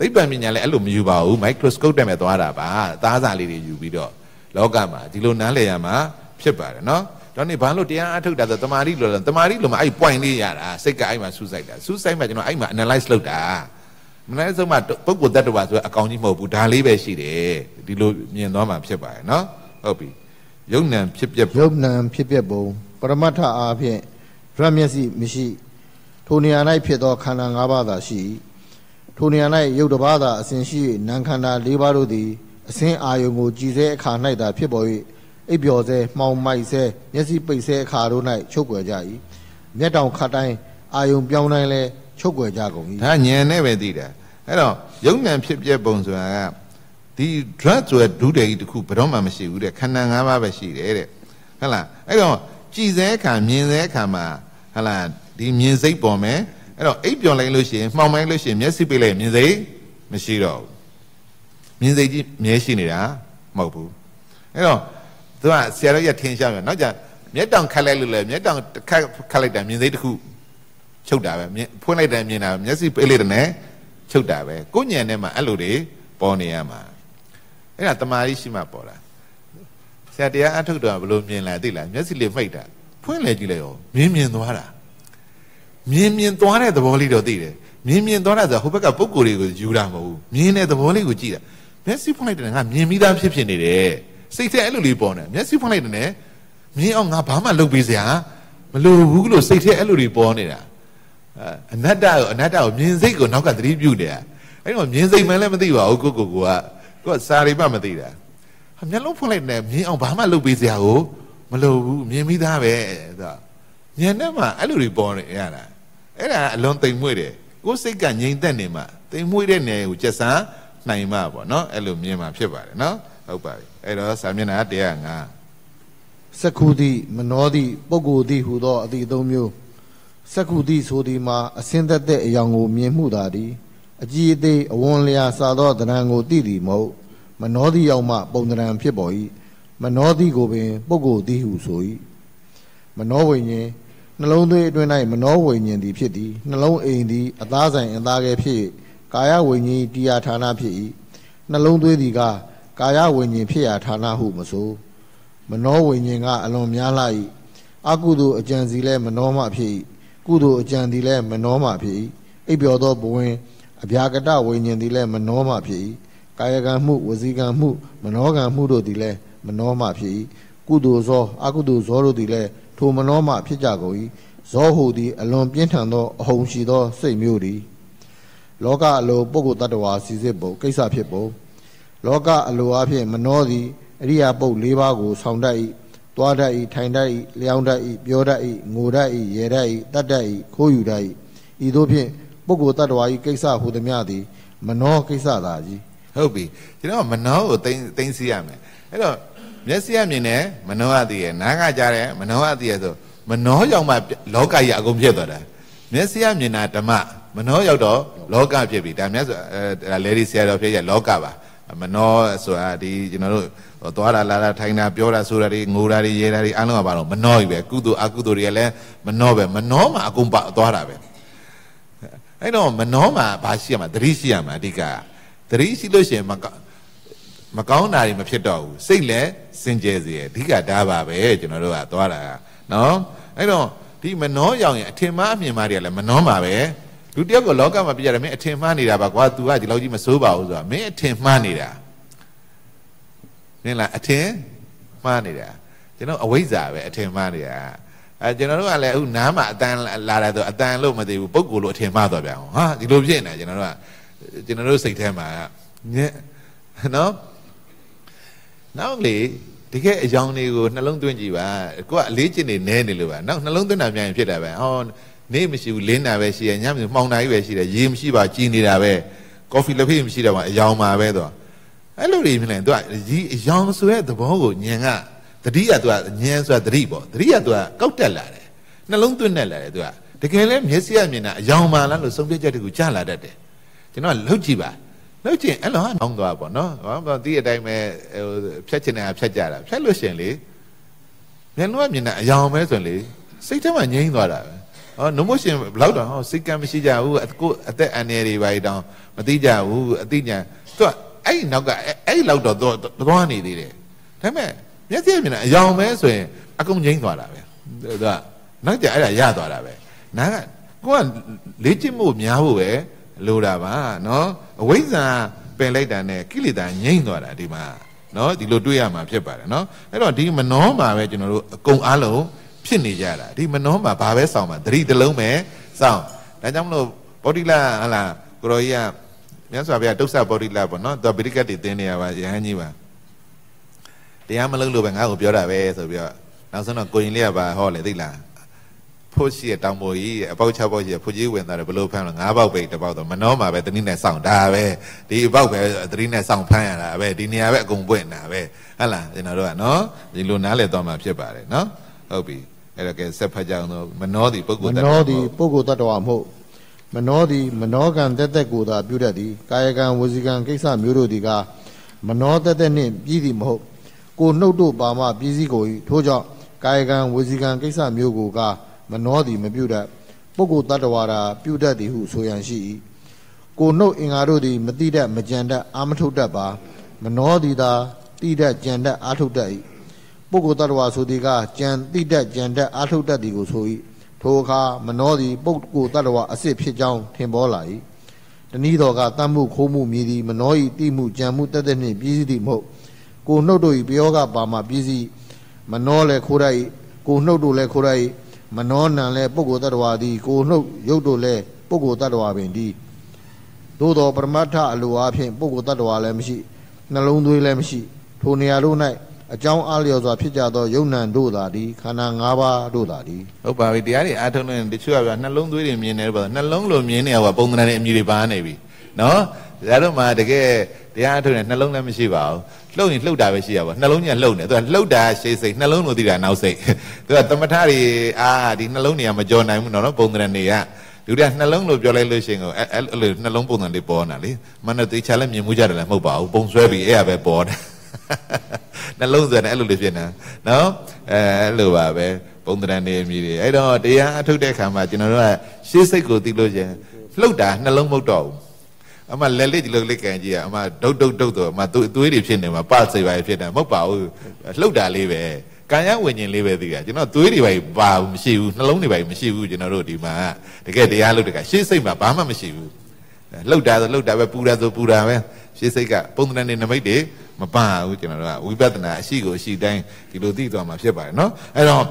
သိပ္ပံပညာလည်းအဲ့လိုမယူပါဘူး microscope တက်မဲ့သွားတာပါသားစာလေးတွေယူပြီးတော့လောကမှာဒီလိုနားလည်ရမှာဖြစ်ပါတယ်နော်တော့နေဘာလို့တရားအထုတ်တာဆိုတမာရီလို့လဲတမာရီလို့မှအဲ့ point လေးရတာစိတ်ကအဲ့မှာစူးစိုက်တာစူးစိုက်မှကျွန်တော်အဲ့မှာ analyze လုပ်တာမနေ့ဆုံးမှပုဂ္ဂိုလ်တ attva ဆိုအကောင်ကြီးမဟုတ်ဘူးဒါလေးပဲရှိတယ်ဒီလိုမြင်သွားမှာဖြစ်ပါတယ်နော်ဟုတ်ပြီယုံ nant ဖြစ်ပြယုတ်နံဖြစ်ပျက်ပုံပရမတ္ထအားဖြင့်ရမျက်စိမရှိထိုနေရာ၌ဖြစ်သောခန္ဓာ၅ပါးသာရှိ ထိုနေရာ၌ယုတ်တစ်ပါးသာအစဉ်ရှိ၍နာမ်ခန္ဓာ၄ပါးတို့သည်အစဉ်အာယုံကိုကြည်စဲအခါ၌သာဖြစ်ပေါ်၍အိပ်ပျော်စဲမှောင်မိုက်စဲမျက်စိပိတ်စဲအခါတို့၌ချုပ်ွယ်ကြ၏မျက်တောင်ခတ်တိုင်းအာယုံပြောင်းတိုင်းလဲချုပ်ွယ်ကြကုန်၏ဒါညံနဲ့ပဲသိတာအဲ့တော့ယုံ nant ဖြစ်ပြပုံဆိုတာကဒီ drug ဆိုတဲ့ဒုတယ်ကြီးတစ်ခုဘယ်တော့မှမရှိဘူးတဲ့ခန္ဓာ၅ပါးပဲရှိတယ်တဲ့ဟုတ်လားအဲ့တော့ကြည်စဲခံမြင်စဲခံမှာဟုတ်လားဒီမြင်စိတ်ပေါ်မယ် အဲ့တော့အိပ်ပျော်လိုက်လို့ရှိရင်မှောင်မိုင်းလို့ရှိရင်မျက်စိပိတ်လိုက်မြင်စိတ်မရှိတော့ဘူးမြင်စိတ်ကြီးမြဲရှိနေတာမဟုတ်ဘူးအဲ့တော့သူကဆရာတော်ကြီးကထင်ရှားတယ်နောက်ကြမျက်တောင်ခတ်လိုက်လို့လေမျက်တောင်ခတ်ခတ်လိုက်တာမြင်စိတ်တစ်ခုချုပ်တာပဲမြင်ဖွင့်လိုက်တယ်မြင်တာမျက်စိပိတ်လိုက်တယ်နဲ့ချုပ်တာပဲကိုညံထဲမှာအဲ့လိုတွေပေါ်နေရမှာအဲ့ဒါတမာရီရှိမှပေါ်တာဆရာတရားအထုတ်တော့ဘယ်လိုမြင်လဲသိလားမျက်စိလေးမှိတ်တာဖွင့်လေကြည့်လိုက်ရောမြင်မြင်သွားတာ မြင်မြင်သွားတဲ့သဘောလေးတော့သိတယ်မြင်မြင်သွားတာဆိုဟိုဘက်ကပုံကိုယ်လေးကိုယူတာမဟုတ်ဘူးမြင်တဲ့သဘောလေးကိုကြည့်တာမျက်စိဖွင့်လိုက်တယ်ငါမြင်ပြီးသားဖြစ်ဖြစ်နေတယ်စိတ်ထဲအဲ့လိုလေးပေါ်နေမျက်စိဖွင့်လိုက်တယ်နဲ့မြင်အောင်ငါဘာမှလုပ်ပေးစရာမလိုဘူးလို့စိတ်ထဲအဲ့လိုတွေပေါ်နေတာအနတ္တကိုအနတ္တကိုမြင်စိတ်ကိုနောက်ကသတိပြုနေတာအဲ့တော့မြင်စိတ်မှလည်းမသိပါဘူးကိုကိုကိုကကိုကစာရိပမသိတာဟာမျက်လုံးဖွင့်လိုက်တယ်မြင်အောင်ဘာမှလုပ်ပေးစရာကိုမလိုဘူးမြင်ပြီးသားပဲဆိုညံထဲမှာအဲ့လိုတွေပေါ်နေရတာ အဲ့ဒါအလွန်တိမ်မွေ့တယ်ကိုယ်စိတ်ကငြိမ်သက်နေမှတိမ်မွေ့တဲ့နေကိုကျက်ဆန်းနိုင်မှာပေါ့နော်အဲ့လိုမြင်မှာဖြစ်ပါတယ်နော်ဟုတ်ပါပြီအဲ့တော့စာမျက်နှာ105စက္ခုတိမနောတိပုဂ္ဂိုလ်တိဟူသောအတိအသုံးမျိုးစက္ခုတိဆိုသည်မှာအစင်းသက်တဲ့အယောင်ကိုမြင်မှုသာသည်အကြည်အသေးအဝန်းလျာစာသောတဏံကိုသိသည်မဟုတ်မနောတိရောက်မှပုံတဏံဖြစ်ပေါ်၏မနောတိကိုပင် ပုဂ္ဂိုလ်တိဟုဆို၏မနောဝိညာဉ် နှလုံးသွေးအတွင်း၌မနောဝိညာဉ်သည်ဖြစ်သည်နှလုံးအိမ်သည်အသားဆိုင်အသားကဲဖြစ်၍ကာယဝိညာဉ်တရားဌာနဖြစ်၏နှလုံးသွေးသည်ကကာယဝိညာဉ်ဖြစ်ရာဌာနဟုမဆိုမနောဝိညာဉ်ကအလွန်များလာ၏အကုသိုလ်အကြံစီလည်းမနောမှဖြစ်၏ကုသိုလ်အကြံသည်လည်းမနောမှဖြစ်၏အိပ်ပျော်သောဘဝင်အဗျာကတဝိညာဉ်သည်လည်းမနောမှဖြစ်၏ကာယကံမှုဝစီကံမှု မနောကံမှုတို့သည်လည်းမနောမှဖြစ်၏ကုသိုလ်ဇောအကုသိုလ်ဇောတို့သည်လည်း ထိုမနောမှဖြစ်ကြကုန်၏ဇောဟုသည်အလွန်ပြင်းထန်သောအဟုန်ရှိသော စိတ်မျိုးသည်လောကအလိုပုဂ္ဂိုလ်တ attva စီစစ်ပုံကိစ္စဖြစ်ပုံလောကအလိုအဖြစ်မနောသည်အရိယာပုတ်၄ပါးကိုဆောင်တတ်၏သွားတတ်၏ထိုင်တတ်၏လျောင်းတတ်၏ပြောတတ်၏ငိုတတ်၏ရေတတ်၏တတ်တတ်၏ခိုးယူတတ်၏ဤသို့ဖြင့်ပုဂ္ဂိုလ်တ attva ၏ကိစ္စဟူသည်များသည် မနောကိစ္စသာကြီးဟုတ်ပြီကျွန်တော်မနောကိုသိသိသိရမယ်အဲ့တော့ မျက်စိကမြင်တယ်မနောကသိရနားကကြားတယ်မနောကသိရဆိုမနောရောက်မှလောကကြီးအကုန်ဖြစ်သွားတာမျက်စိကမြင်တာဓမ္မမနောရောက်တော့လောကဖြစ်ပြီဒါမျက်ဆိုအဲလေဒီဆရာတော်ဖြစ်ရလောကပါမနောဆိုတာဒီကျွန်တော်တို့သွားတာလာတာထိုင်တာပြောတာဆိုတာတွေငိုတာတွေရဲတာတွေအားလုံးကပါတော့မနောကြီးပဲကုသိုလ်အကုသိုလ်တွေကလည်းမနောပဲမနောမှာအကုန်ပါသွားတာပဲအဲ့တော့မနောမှာဘာရှိရမှာသတိရှိရမှာအဓိကသတိရှိလို့ရှိရင်မက မကောင်းတာတွေမဖြစ်တော့ဘူးစိတ်လည်းစင်ကြယ်စေအဓိကဒါပါပဲကျွန်တော်တို့ကသွားတာနော်အဲ့တော့ဒီမနှောရောက်ရင်အထင်မှားအမြင်မှားတွေကလည်းမနှောမှာပဲလူတယောက်ကလောကမှာပြရတယ်မင်းအထင်မှားနေတာပါကွာ तू ကဒီလောက်ကြီးမစိုးပါဘူးဆိုတာမင်းအထင်မှားနေတာမနင်လားအထင်မှားနေတာကျွန်တော်အဝိဇ္ဇာပဲအထင်မှားနေတာအဲကျွန်တော်တို့ကလည်းအခုနားမှာအတန်လာတယ်ဆိုအတန်လို့မသိဘူးပုံကိုယ်လို့အထင်မှားသွားပြန်အောင်ဟာဒီလိုဖြစ်နေကျွန်တော်တို့ကကျွန်တော်တို့စိတ်ထဲမှာညက်နော် နောက်လေတကယ်အယောင်တွေကိုနှလုံးသွင်းကြည့်ပါကိုကအလေးကျင့်နေနဲနေလို့ပါနောက်နှလုံးသွင်းတာမြန်ဖြစ်တာပဲဟောနေမရှိဘူးလင်းတာပဲရှိရညမရှိမှောင်တာကြီးပဲရှိတယ်ရေမရှိပါကြည်နေတာပဲကော်ဖီလက်ဖေးမရှိတော့မှအယောင်မှာပဲတော့အဲ့လိုတွေမြင်တယ်သူကဒီအယောင်ဆိုတဲ့သဘောကိုညင်ကတတိယသူကညင်ဆိုတာတတိပေါ့တတိယသူကကောက်တက်လာတယ်နှလုံးသွင်းနေလာတယ်သူကတကယ်လဲမျက်စိကမြင်တာအယောင်မှာလားလို့ဆုံးဖြတ်ချက်တခုကြားလာတတ်တယ်ကျွန်တော်လှုပ်ကြည့်ပါ လှုပ်ကြည့်အဲ့လိုဟာနောင်းသွားပေါ့နော်ဟောဒီအတိုင်းပဲဟိုဖြတ်ချင်တာဖြတ်ကြတာဖြတ်လို့ရှင်လေမျက်လုံးကမြင်တာအယောင်ပဲဆိုရင်လေစိတ်ထဲမှာငြိမ်းသွားတာပဲဟောနမို့ရှင်ဘလောက်တော့ဟောစိတ်ကံမရှိကြဘူးကိုအသက်အန္တရာယ်တွေပါတောင်မသိကြဘူးအသိဉာဏ်သူကအဲ့ဒီနောက်ကအဲ့ဒီလောက်တော့သွားနေသေးတယ်ဒါပေမဲ့မျက်စိမြင်တာအယောင်ပဲဆိုရင်အကုန်ငြိမ်းသွားတာပဲသူကနောက်ကြအဲ့ဒါရသွားတာပဲနားကကိုကလေ့ကျင့်မှုများဖို့ပဲ လိုတာပါနော်အဝိဇ္ဇာပယ်လိုက်တာနဲ့ကိလေသာငြိမ့်သွားတာဒီမှာနော်ဒီလိုတွေ့ရမှာဖြစ်ပါတယ်နော်အဲ့တော့ဒီမနှောမှာပဲကျွန်တော်တို့အကုန်အားလုံးဖြစ်နေကြတာဒီမနှောမှာဘာပဲစောင့်မှာသတိတစ်လုံးပဲစောင့်ဒါကြောင့်မလို့ဗောဓိလာဟလာကိုရောကြီးကမြတ်စွာဘုရားဒုက္ခဗောဓိလာပေါ့နော်သူဗိဓိကတ်တွေသင်နေရပါရဟန်းကြီးပါတရားမလုပ်လို့ပဲငါ့ကိုပြောတာပဲဆိုပြီးတော့နောက်ဆုံးတော့ကိုရင်လေးကပါဟောလေသိလား ဖို့ရှိတဲ့တောင်ပေါ်ကြီးအပေါက်ချပေါက်ကြီးဖို့ကြီးဝင်သွားတယ်ဘလို့ဖမ်းလို့ငါးပေါက်ပိတ်တစ်ပေါက်တော့မနှောမှာပဲတနည်းနဲ့စောင့်ဒါပဲဒီအပေါက်ပဲတနည်းနဲ့စောင့်ဖမ်းရတာပဲဒီနေရာပဲအကုန်ပွင့်တာပဲဟုတ်လားကျွန်တော်တို့ကနော်ဒီလိုနားလည်သွားမှာဖြစ်ပါတယ်နော်ဟုတ်ပြီအဲ့တော့ကဲဆက်ဖတ်ကြအောင်တော့မနှောသည်ပုဂ္ဂိုလ်မတနောသည်ပုဂ္ဂိုလ်တ attva မဟုတ်မနောသည်မနောကံတက်တက်ကိုသာပြုတတ်သည်ကာယကံဝစီကံကိစ္စမျိုးတို့သည်ကမနောတက်တက်နှင့်ပြည်သည်မဟုတ်ကိုနှုတ်တို့ပါမှပြည်စည်းကို၏ထို့ကြောင့်ကာယကံဝစီကံကိစ္စမျိုးကိုက မနောသည်မပြုတတ်ပုဂ္ဂိုလ်တ attva ရာပြုတတ်သည်ဟုဆိုရန်ရှိ၏ကိုနှုတ်အင်္ဂါတို့သည်မတိတတ်မကြံတတ်အာမထုတ်တတ်ပါမနောသည်သာတိတတ်ကြံတတ်အာထုတ်တတ်၏ပုဂ္ဂိုလ်တ attva ဆိုသည်ကကြံတိတတ်ကြံတတ်အာထုတ်တတ်သည်ကိုဆို၏ထိုအခါမနောသည်ပုဂ္ဂိုလ်တ attva အစစ်ဖြစ်ကြောင်းထင်ပေါ်လာ၏တနည်းတော်ကတတ်မှုခိုးမှုမြည်သည်မနော၏တိမှုကြံမှုတက်တဲ့နှင့်ပြည်စည်းသည်မဟုတ်ကိုနှုတ်တို့၏ပယောကပါမှာပြည်စည်းမနောလည်းခိုးတတ်၏ကိုနှုတ်တို့လည်းခိုးတတ်၏ မနောနံလည်းပုဂ္ဂိုလ်တ attva သည်ကိုနှုတ်ရုပ်တို့လည်းပုဂ္ဂိုလ်တ attva ပင်သည်သို့တော်ပရမတ္ထအလိုအားဖြင့်ပုဂ္ဂိုလ်တ attva လည်းမရှိနှလုံးသွေးလည်းမရှိ ထိုနေရာတို့၌အကြောင်းအားလျော်စွာဖြစ်ကြသောယုံ nant တို့သာသည်ခန္ဓာ၅ပါးတို့သာသည်ဟုတ်ပါပြီတရားတွေအားထုတ်နေတချို့ကပြောနှလုံးသွေးတွေမြင်နေတယ်ပေါ့နှလုံးလိုမြင်နေရပါပုံသဏ္ဍာန်နဲ့အမြည်တွေပါနေပြီနော် ဒါတို့မှတကယ်တရားအားထုတ်နေနှလုံးလည်းမရှိပါဘူးလှုပ်ရင်လှုပ်တာပဲရှိရပါနှလုံးကြီးကလှုပ်နေသူကလှုပ်တာရှေးစိတ်နှလုံးလိုသိတာနောက်စိတ်သူကသမထတွေအာဒီနှလုံးတွေကမကြောနိုင်ဘူးနော်ပုံသဏ္ဍာန်တွေကလူတွေကနှလုံးလို့ပြောလိုက်လို့ရှိရင်အဲအဲ့လိုနှလုံးပုံစံလေးပေါ်နေတာလေမနတေချာလည်းမြင်မှုကြတယ်လည်းမဟုတ်ပါဘူးပုံဆွဲပြီးအဲ့ရပဲပေါ်တယ်နှလုံးစွဲနေအဲ့လိုလေးဖြစ်နေနော်အဲအဲ့လိုပါပဲပုံသဏ္ဍာန်တွေအမြည်တွေအဲ့တော့တရားအထုတ်တဲ့ခါမှာကျွန်တော်တို့ကရှေးစိတ်ကိုသိလို့ချင်းလှုပ်တာနှလုံးမဟုတ်တော့ဘူး အမလက်လေးဒီလိုလေးကန်ကြည့်ရအမဒုတ်ဒုတ်ဒုတ်တော့အမသူသွေးတွေဖြစ်နေမှာပစိတ်ပါဖြစ်တယ်မဟုတ်ပါဘူးလှုပ်တာလေးပဲကံရဝิญဉ်လေးပဲသိတာကျွန်တော်သွေးတွေပါပါဘူးမရှိဘူးနှလုံးတွေပါမရှိဘူးကျွန်တော်တို့ဒီမှာတကယ်တရားလုပ်တဲ့ကရှေးစိတ်မှာဘာမှမရှိဘူးလှုပ်တာဆိုလှုပ်တာပဲပူတာဆိုပူတာပဲရှေးစိတ်ကပုံသဏ္ဍာန်တွေနမိတ်တွေမပန်းဘူးကျွန်တော်တို့ကဝိပဿနာအရှိကိုအရှိတိုင်းဒီလိုသိသွားမှာဖြစ်ပါတယ်နော်အဲ့တော့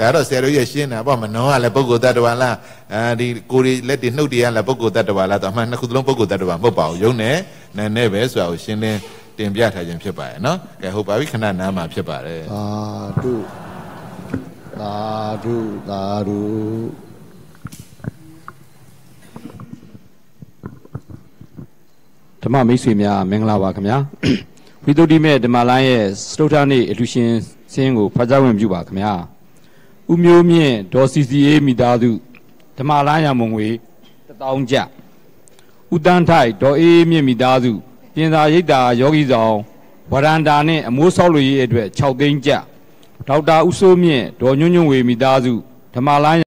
ဒါတော့ဆရာတို့ရဲ့ရှင်းတာပေါ့မနှောကလည်းပုဂ္ဂိုလ်တ attva လားအဲဒီကိုယ်လက်တွေနှုတ်တွေကလည်းပုဂ္ဂိုလ်တ attva လားတော့အမှန်နှစ်ခုသလုံးပုဂ္ဂိုလ်တ attva မဟုတ်ပါဘူးယုံနဲ့နဲ့နဲ့ပဲဆိုတာကိုရှင်းလင်းတင်ပြထားခြင်းဖြစ်ပါတယ်နော်ကဲဟုတ်ပါပြီခဏနားမှာဖြစ်ပါတယ်သာဓုသာဓုသာဓုဓမ္မမိတ်ဆွေများမင်္ဂလာပါခင်ဗျာဝိသုဒ္ဓိမဲ့ဓမ္မလိုင်းရဲ့စတုထနေ့အလူရှင်စင်းကိုဖတ်ကြားဝင်ပြုပါခင်ဗျာ ဥမျိုးမြင့်ဒေါ်စီစီအေးမိသားစုဓမ္မလိုင်းရမုံငွေ1000ကျပ်ဥတန်းထိုက်ဒေါ်အေးမြင့်မိသားစုပြင်သာရိပ်သာယောဂီဆောင်ဝရန္တာနဲ့အမိုးဆောက်လို့ရေးအတွက်6သိန်းကျပ်ဒေါက်တာဦးစိုးမြင့်ဒေါ်ညွန့်ညွန့်ဝေမိသားစုဓမ္မလိုင်း